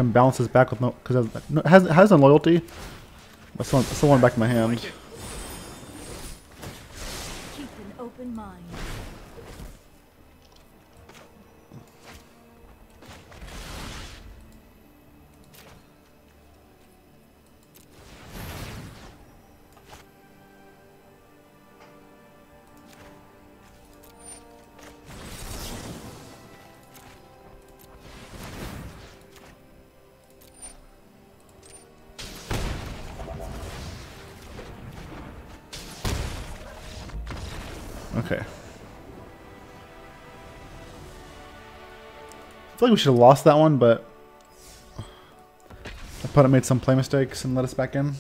And I this back with no because it has, has no loyalty. But still, I still want it back in my hand. Okay. I feel like we should have lost that one, but i opponent made some play mistakes and let us back in.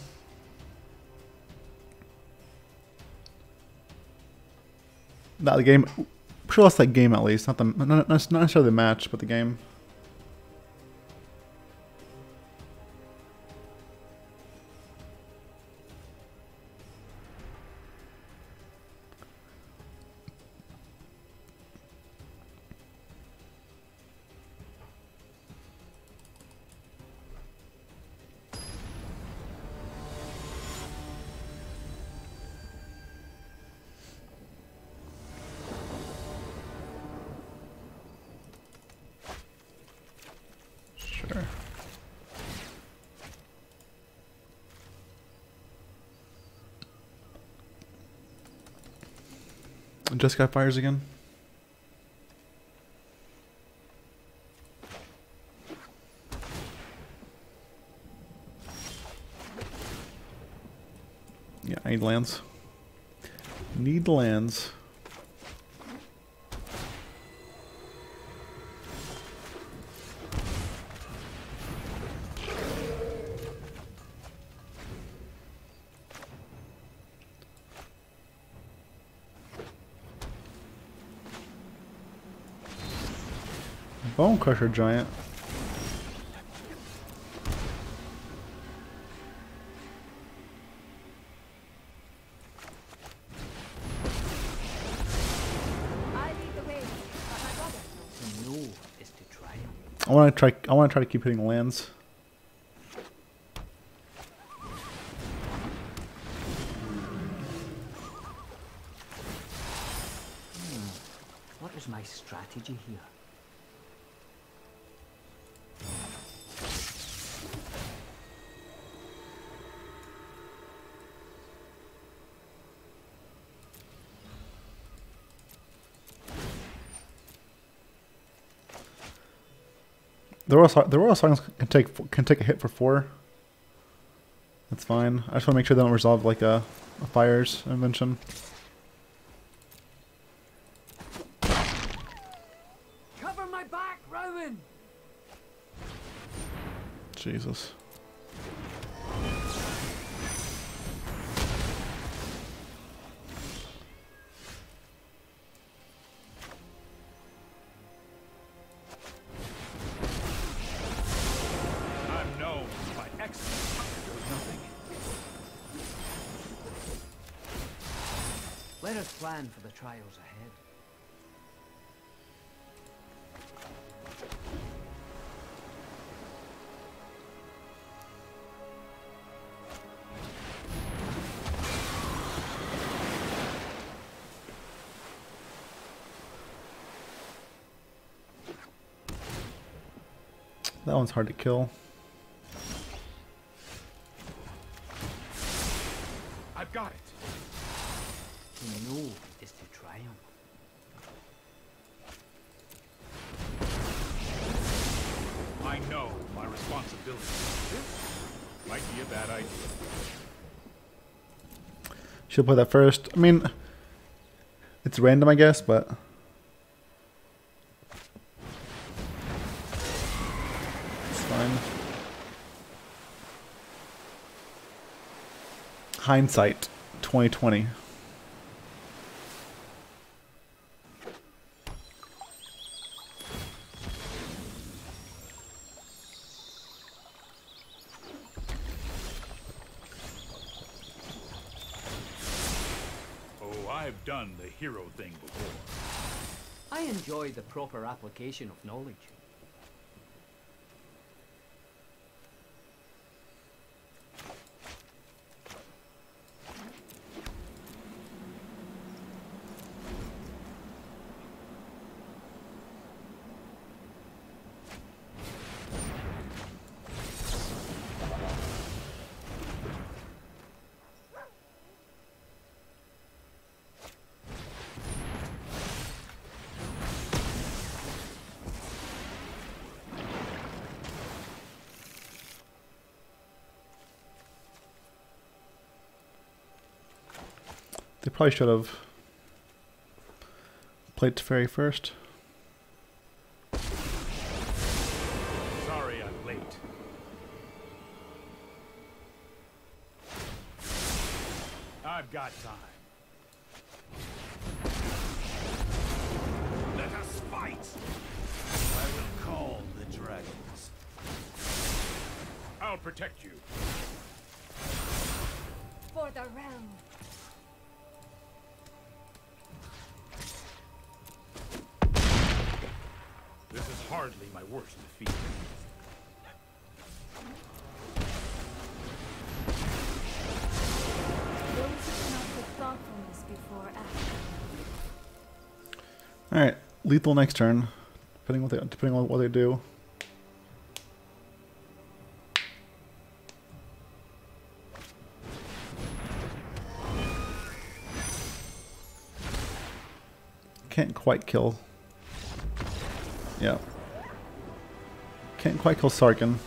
Not the game. We should have lost that game at least. Not the not necessarily the match, but the game. Just got fires again. Yeah, I need lands. Need lands. Bonecrusher Giant. I want to try. I want to try to keep hitting lands. Royal, so- the Royal Scions can take can take a hit for four. That's fine. I just want to make sure they don't resolve like a, a fires invention. Cover my back, Rowan! Jesus. That one's hard to kill. I've got it. To know is to triumph. I know my responsibility. This might be a bad idea. Should play that first. I mean, it's random, I guess, but Hindsight, 2020. Oh, I've done the hero thing before. I enjoy the proper application of knowledge. Probably should have played Teferi first. Lethal next turn, depending what they depending on what they do. Can't quite kill. Yeah. Can't quite kill Sarkhan.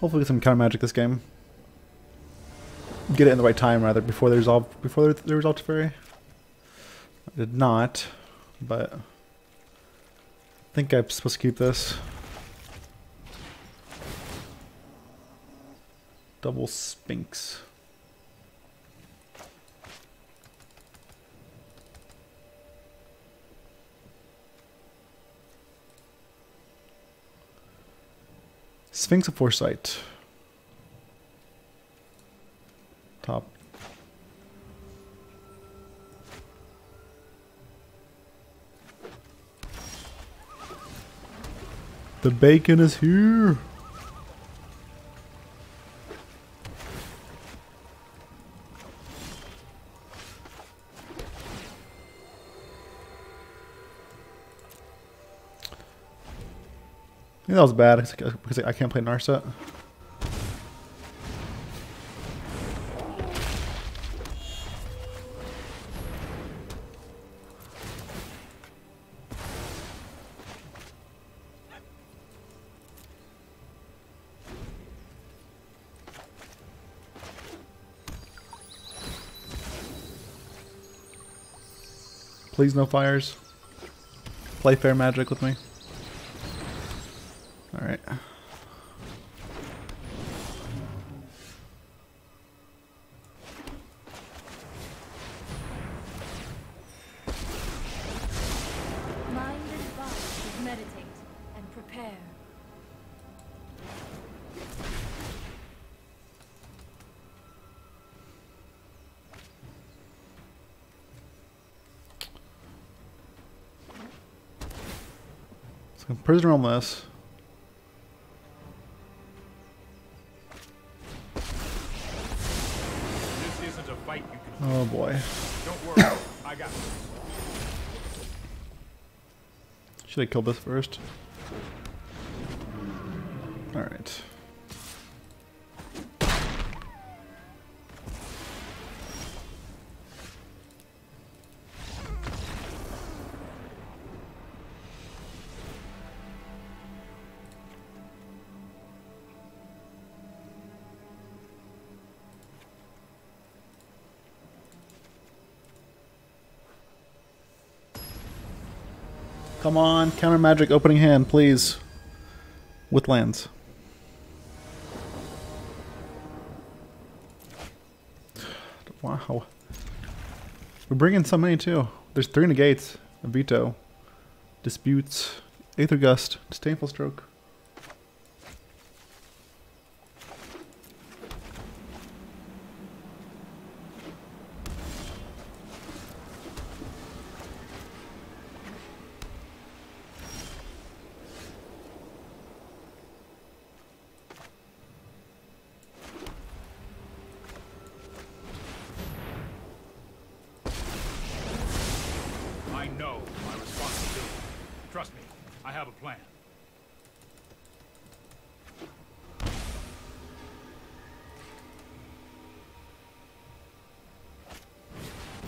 Hopefully get some counter magic this game. Get it in the right time rather before they resolve before they resolve Teferi. I did not, but I think I'm supposed to keep this. Double Sphinx. Sphinx of Foresight. Top. The bacon is here. That was bad because I can't play Narset. Please no fires. Play fair magic with me. Prisoner on this. This isn't a fight you can. Oh boy. (laughs) Don't worry, I got. Should I kill this first? Alright. Counter magic opening hand, please. With lands. Wow. We're bringing so many too. There's three negates, a veto, disputes, Aether Gust, disdainful stroke.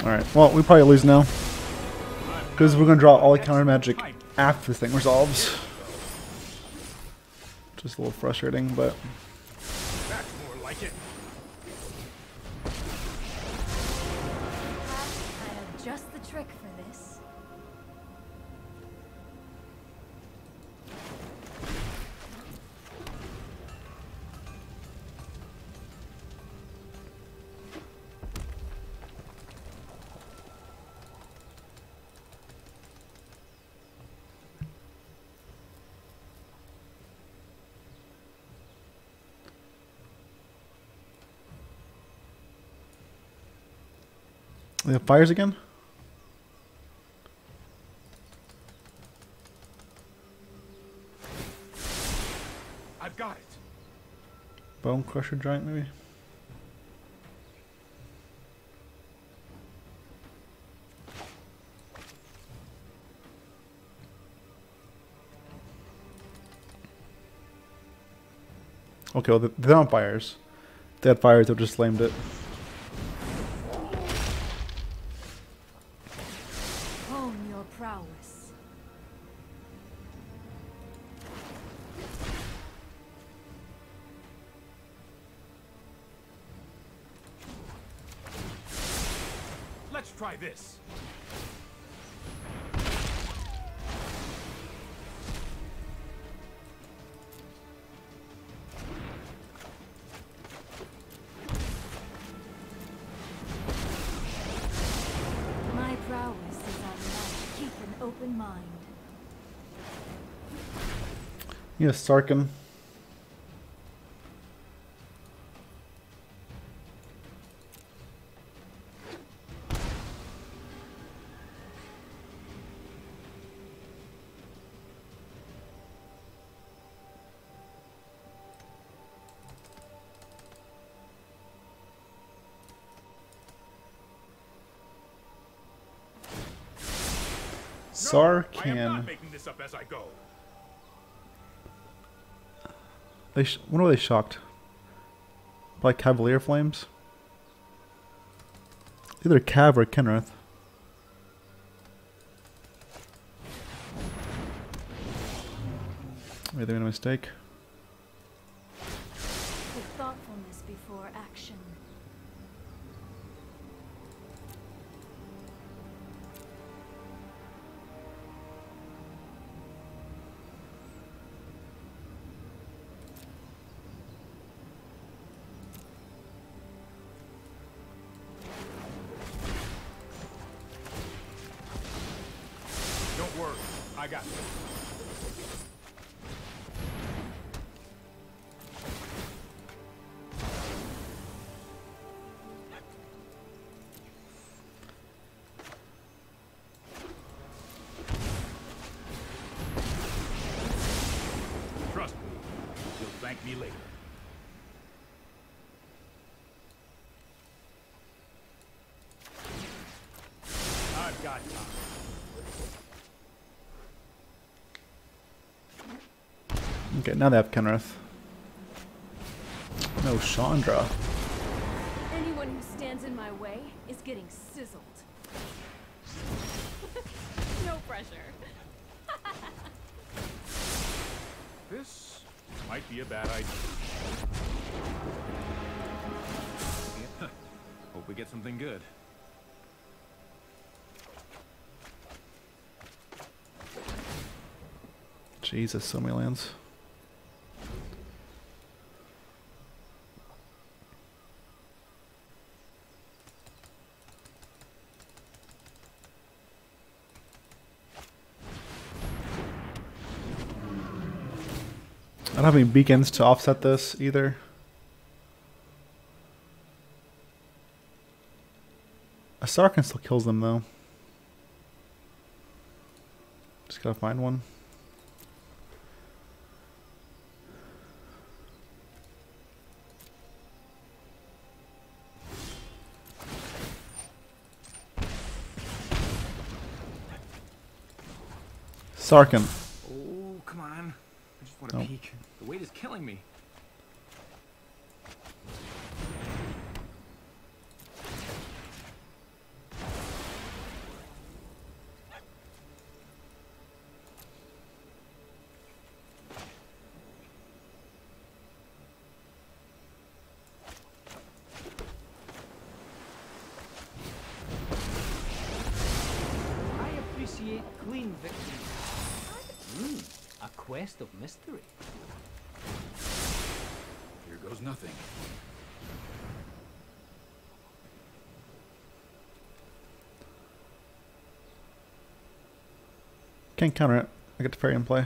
Alright, well, we probably lose now. Because we're going to draw all the counter magic after this thing resolves. Just a little frustrating, but... They have fires again? I've got it. Bonecrusher Giant, maybe? Okay, well, they're on fires. They had fires, they would just slammed it. Yes, Sarkhan. No, I am not Sarkhan. making this up as I go. They when were they shocked? By Cavalier Flames? Either Cav or Kenrith. Made a mistake. Okay, now they have Kenrith. No, Chandra. Anyone who stands in my way is getting sizzled. (laughs) no pressure. (laughs) This might be a bad idea. (laughs) Hope we get something good. Jesus, so many lands. I don't have any beacons to offset this either. A Sarkhan still kills them though. Just gotta find one. Sarkhan. Oh, come on. I just want to Nope. peek. The weight is killing me. I appreciate clean victory. Hmm, a quest of mystery. Here goes nothing. Can't counter it. I get the fairy in play.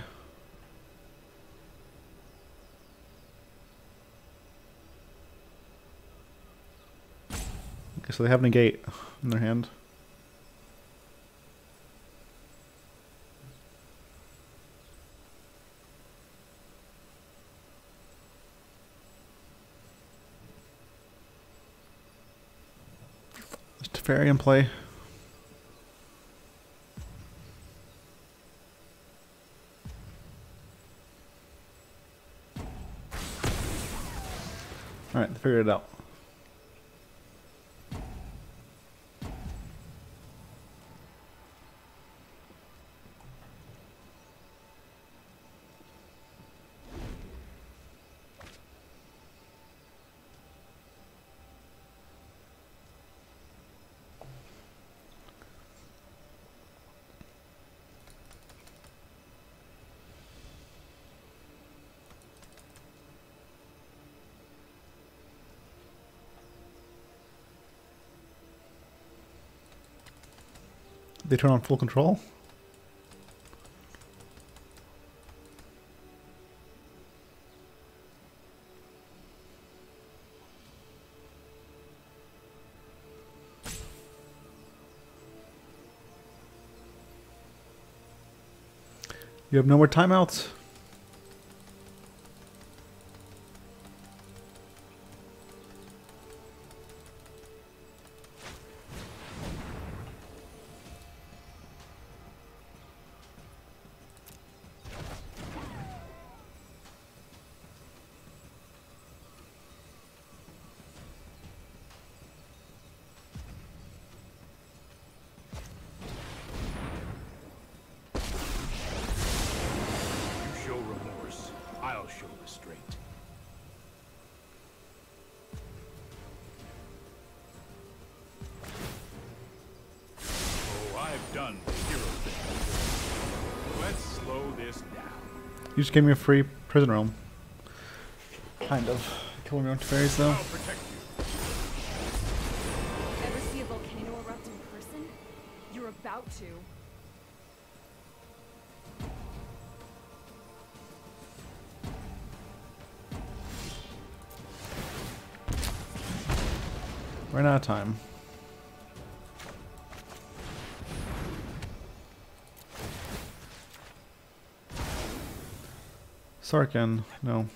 Okay, so they have negate in their hand. A fairy in play. Figure it out. They turn on full control. You have no more timeouts. I'll show restraint. Oh, I've done hero thing. Let's slow this down. You just gave me a free prison realm. Kind of. Killing your own fairies though. Time. Sarkhan, no.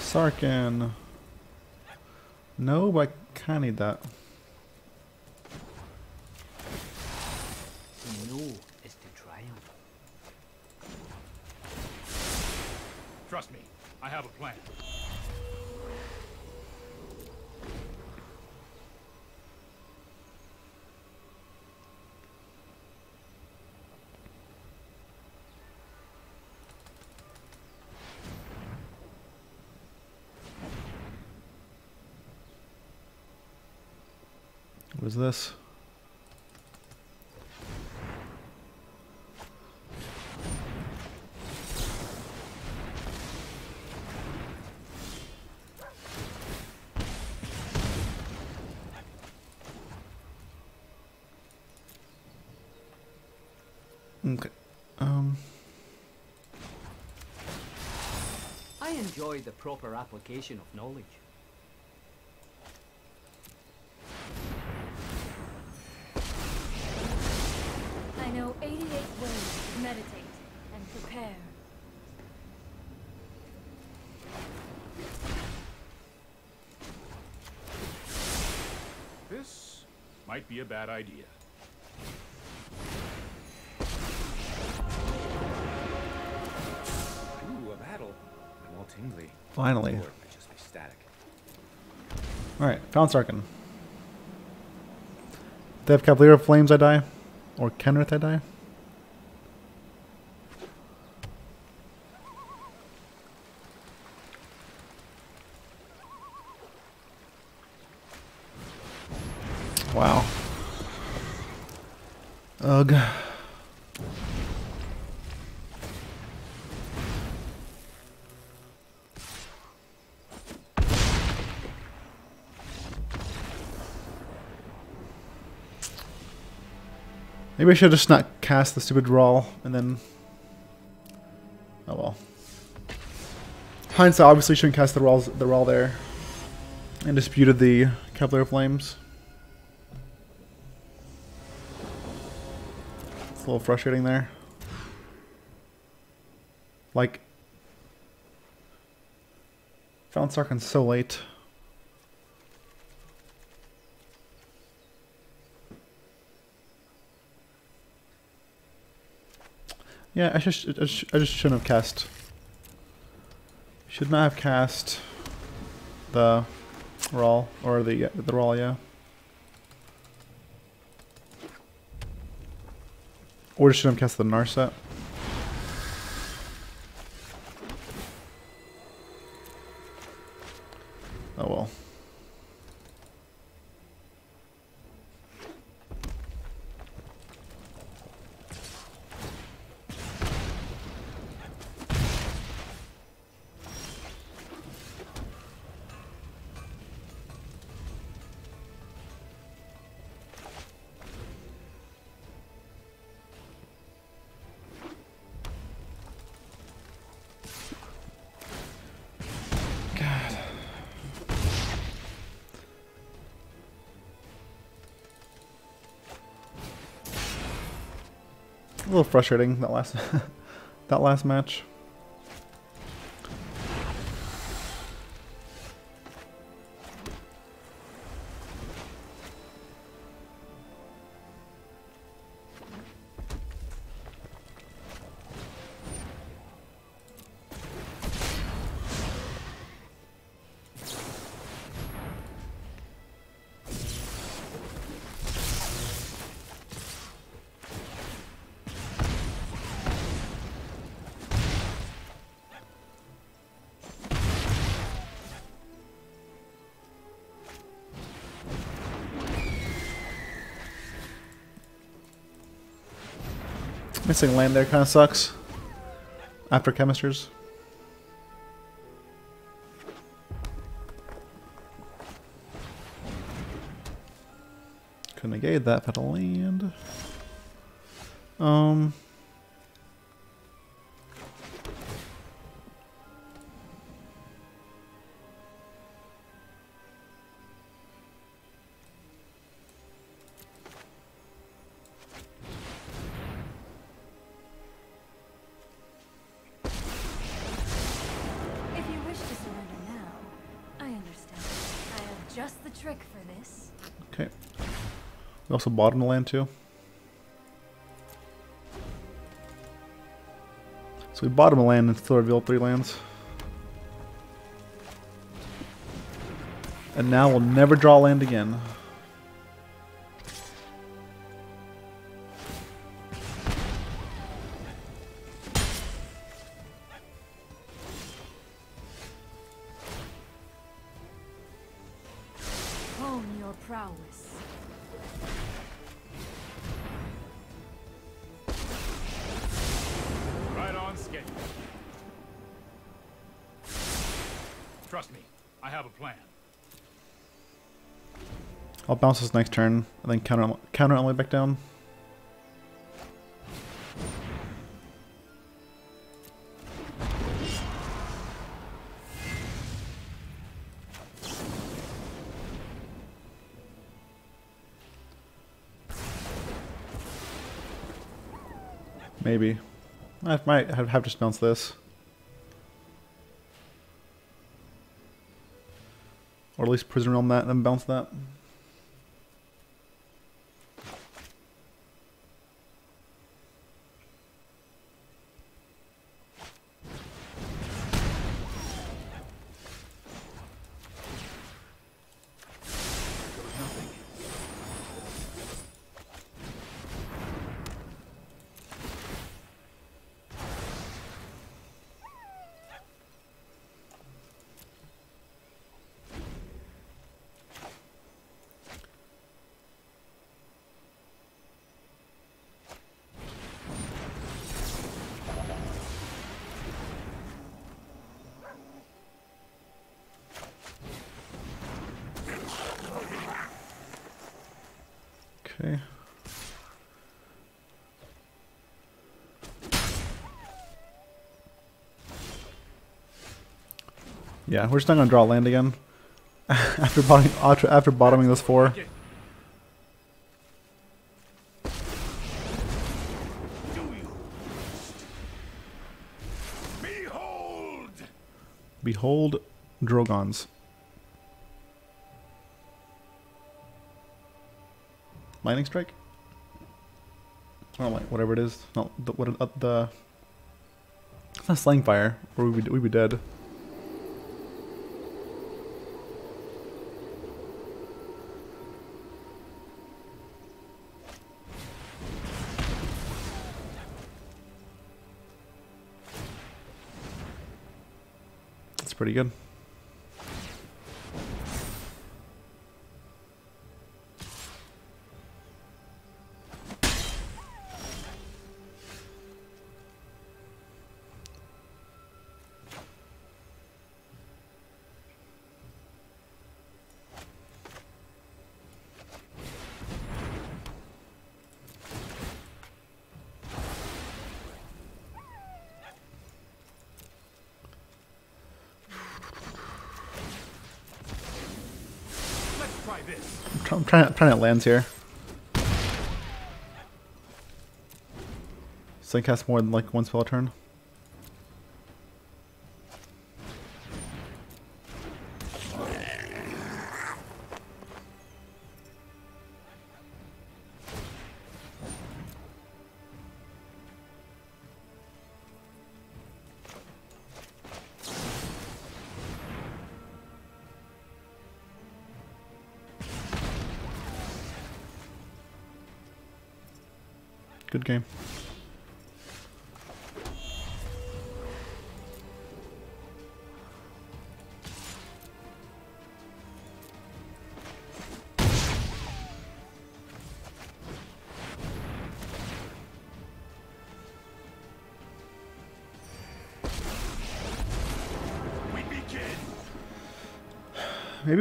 Sarkhan. No, but I kinda need that. To know is to triumph. Trust me, I have a plan. What is this? Okay. Um. I enjoy the proper application of knowledge. I know 88 ways to meditate and prepare. This might be a bad idea. Ooh, a battle. I'm all tingly. Finally. Or it might just be. Alright, found Sarkhan. They have Cavalier of Flames, I die. Or Kenrith, I die. Wow. Ugh. Maybe I should just not cast the stupid Ral and then. Oh well. Hindsight obviously shouldn't cast the Ral the Ral there. And disputed the of Flames. It's a little frustrating there. Like found Sarkhan so late. Yeah, I just, I just, I just shouldn't have cast. Should not have cast the Ral or the the Ral, yeah. Or shouldn't have cast the Narset. Frustrating that last (laughs) that last match. Missing land there kind of sucks. After chemisters. Couldn't negate that if I also bottom land too. So we bottom land and still reveal three lands. And now we'll never draw land again. Bounce this next turn and then counter counter on the way back down. Maybe. I might have, just bounce this. Or at least prison realm that and then bounce that. Okay. Yeah, we're just not gonna draw land again. (laughs) after bottoming after, bottoming this four. Behold! Behold Drogons. Lightning strike? Oh, like whatever it is. No, the what uh, the. It's not slaying fire, or we'd be, we'd be dead. Pretty good. This. I'm, trying, trying to land here. So I cast more than like one spell a turn.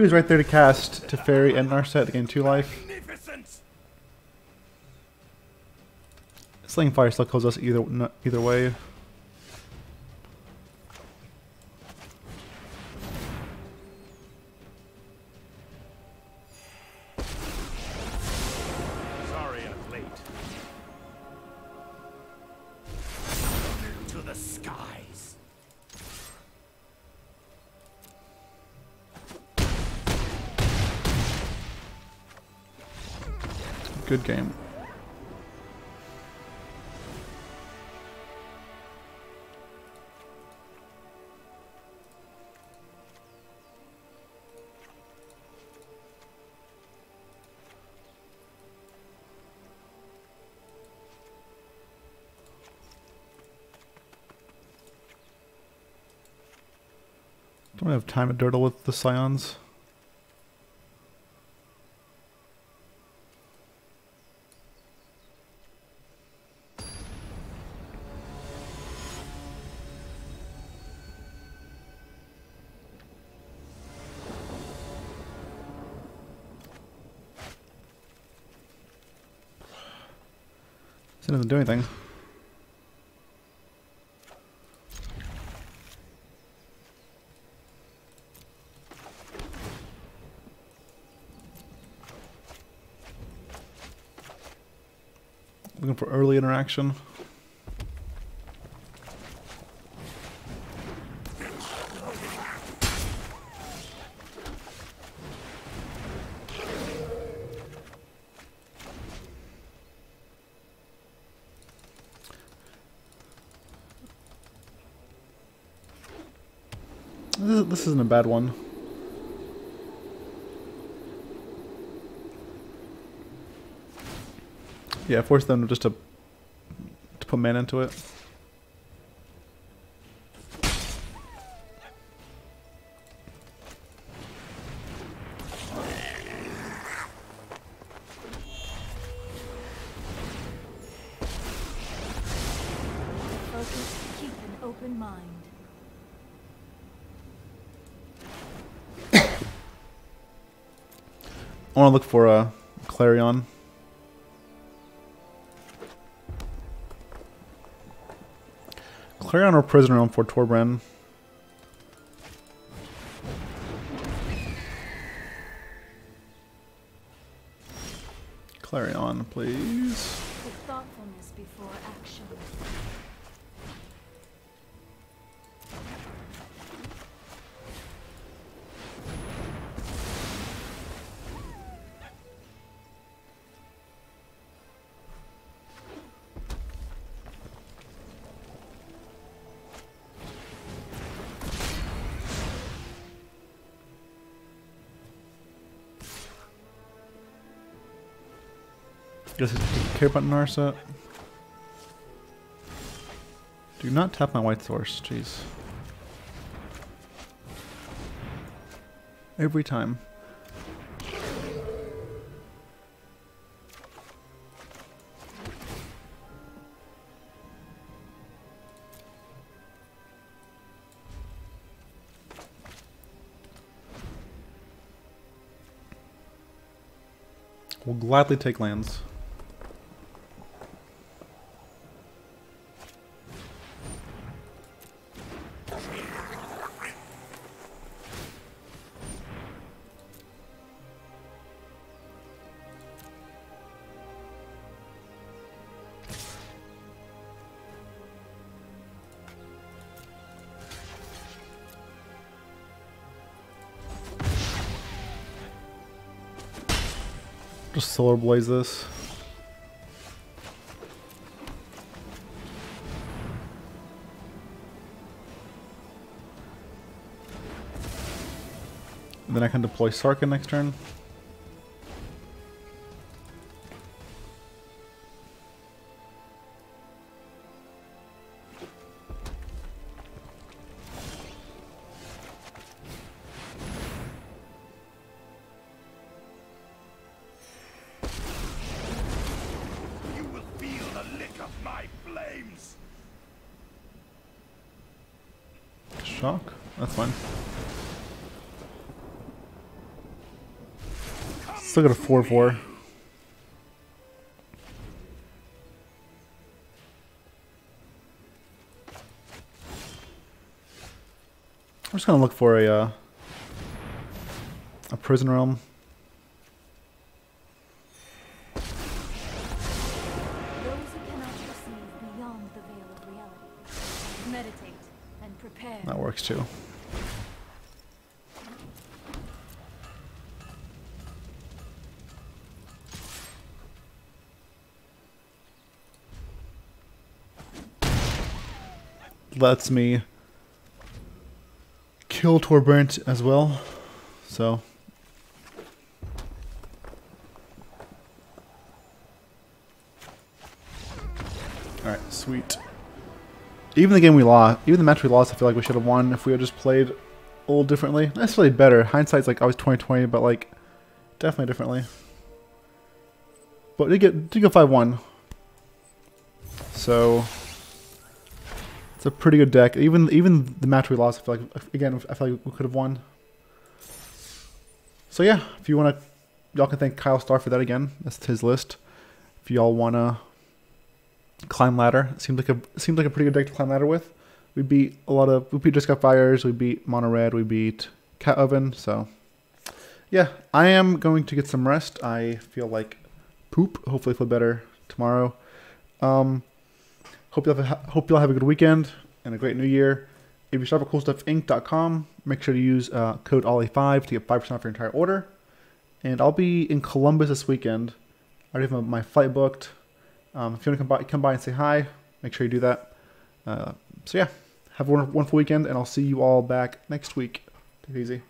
Right there to cast to Fairy and Narset to gain two life. Magnificent. Slaying Fire still kills us either either way. Good game. Don't have time to dirtle with the scions. This, this isn't a bad one. Yeah, force them just to put mana into it. Focus, keep an open mind. I want to look for a Clarion. Clarion or Prison Realm for Torbran. Clarion, please. Care about Narset. Do not tap my white source, jeez. Every time. We'll gladly take lands. Solar blaze this. Then I can deploy Sarkhan next turn. Still got a 4 4. I'm just gonna look for a uh, a prison realm. Lets me kill Torbran as well. So Alright, sweet. Even the game we lost, even the match we lost, I feel like we should have won if we had just played a little differently. Not necessarily better. Hindsight's like always 2020, but like definitely differently. But did get did go 5-1. So a pretty good deck. Even even the match we lost, I feel like again I feel like we could have won. So yeah, if you want to, y'all can thank Kyle Star for that again. That's his list. If y'all wanna climb ladder. It seemed like a it seemed like a pretty good deck to climb ladder with. We beat a lot of we beat Just Got Fires, we beat Mono Red, we beat Cat Oven, so yeah, I am going to get some rest. I feel like poop. Hopefully feel better tomorrow. Um hope you have a, hope you'll have a good weekend and a great new year. If you shop at coolstuffinc.com, make sure to use uh, code OLLIE5 to get 5% off your entire order. And I'll be in Columbus this weekend. I already have my flight booked. Um, if you want to come by, come by and say hi, make sure you do that. Uh, so yeah, have a wonderful weekend, and I'll see you all back next week. Take it easy.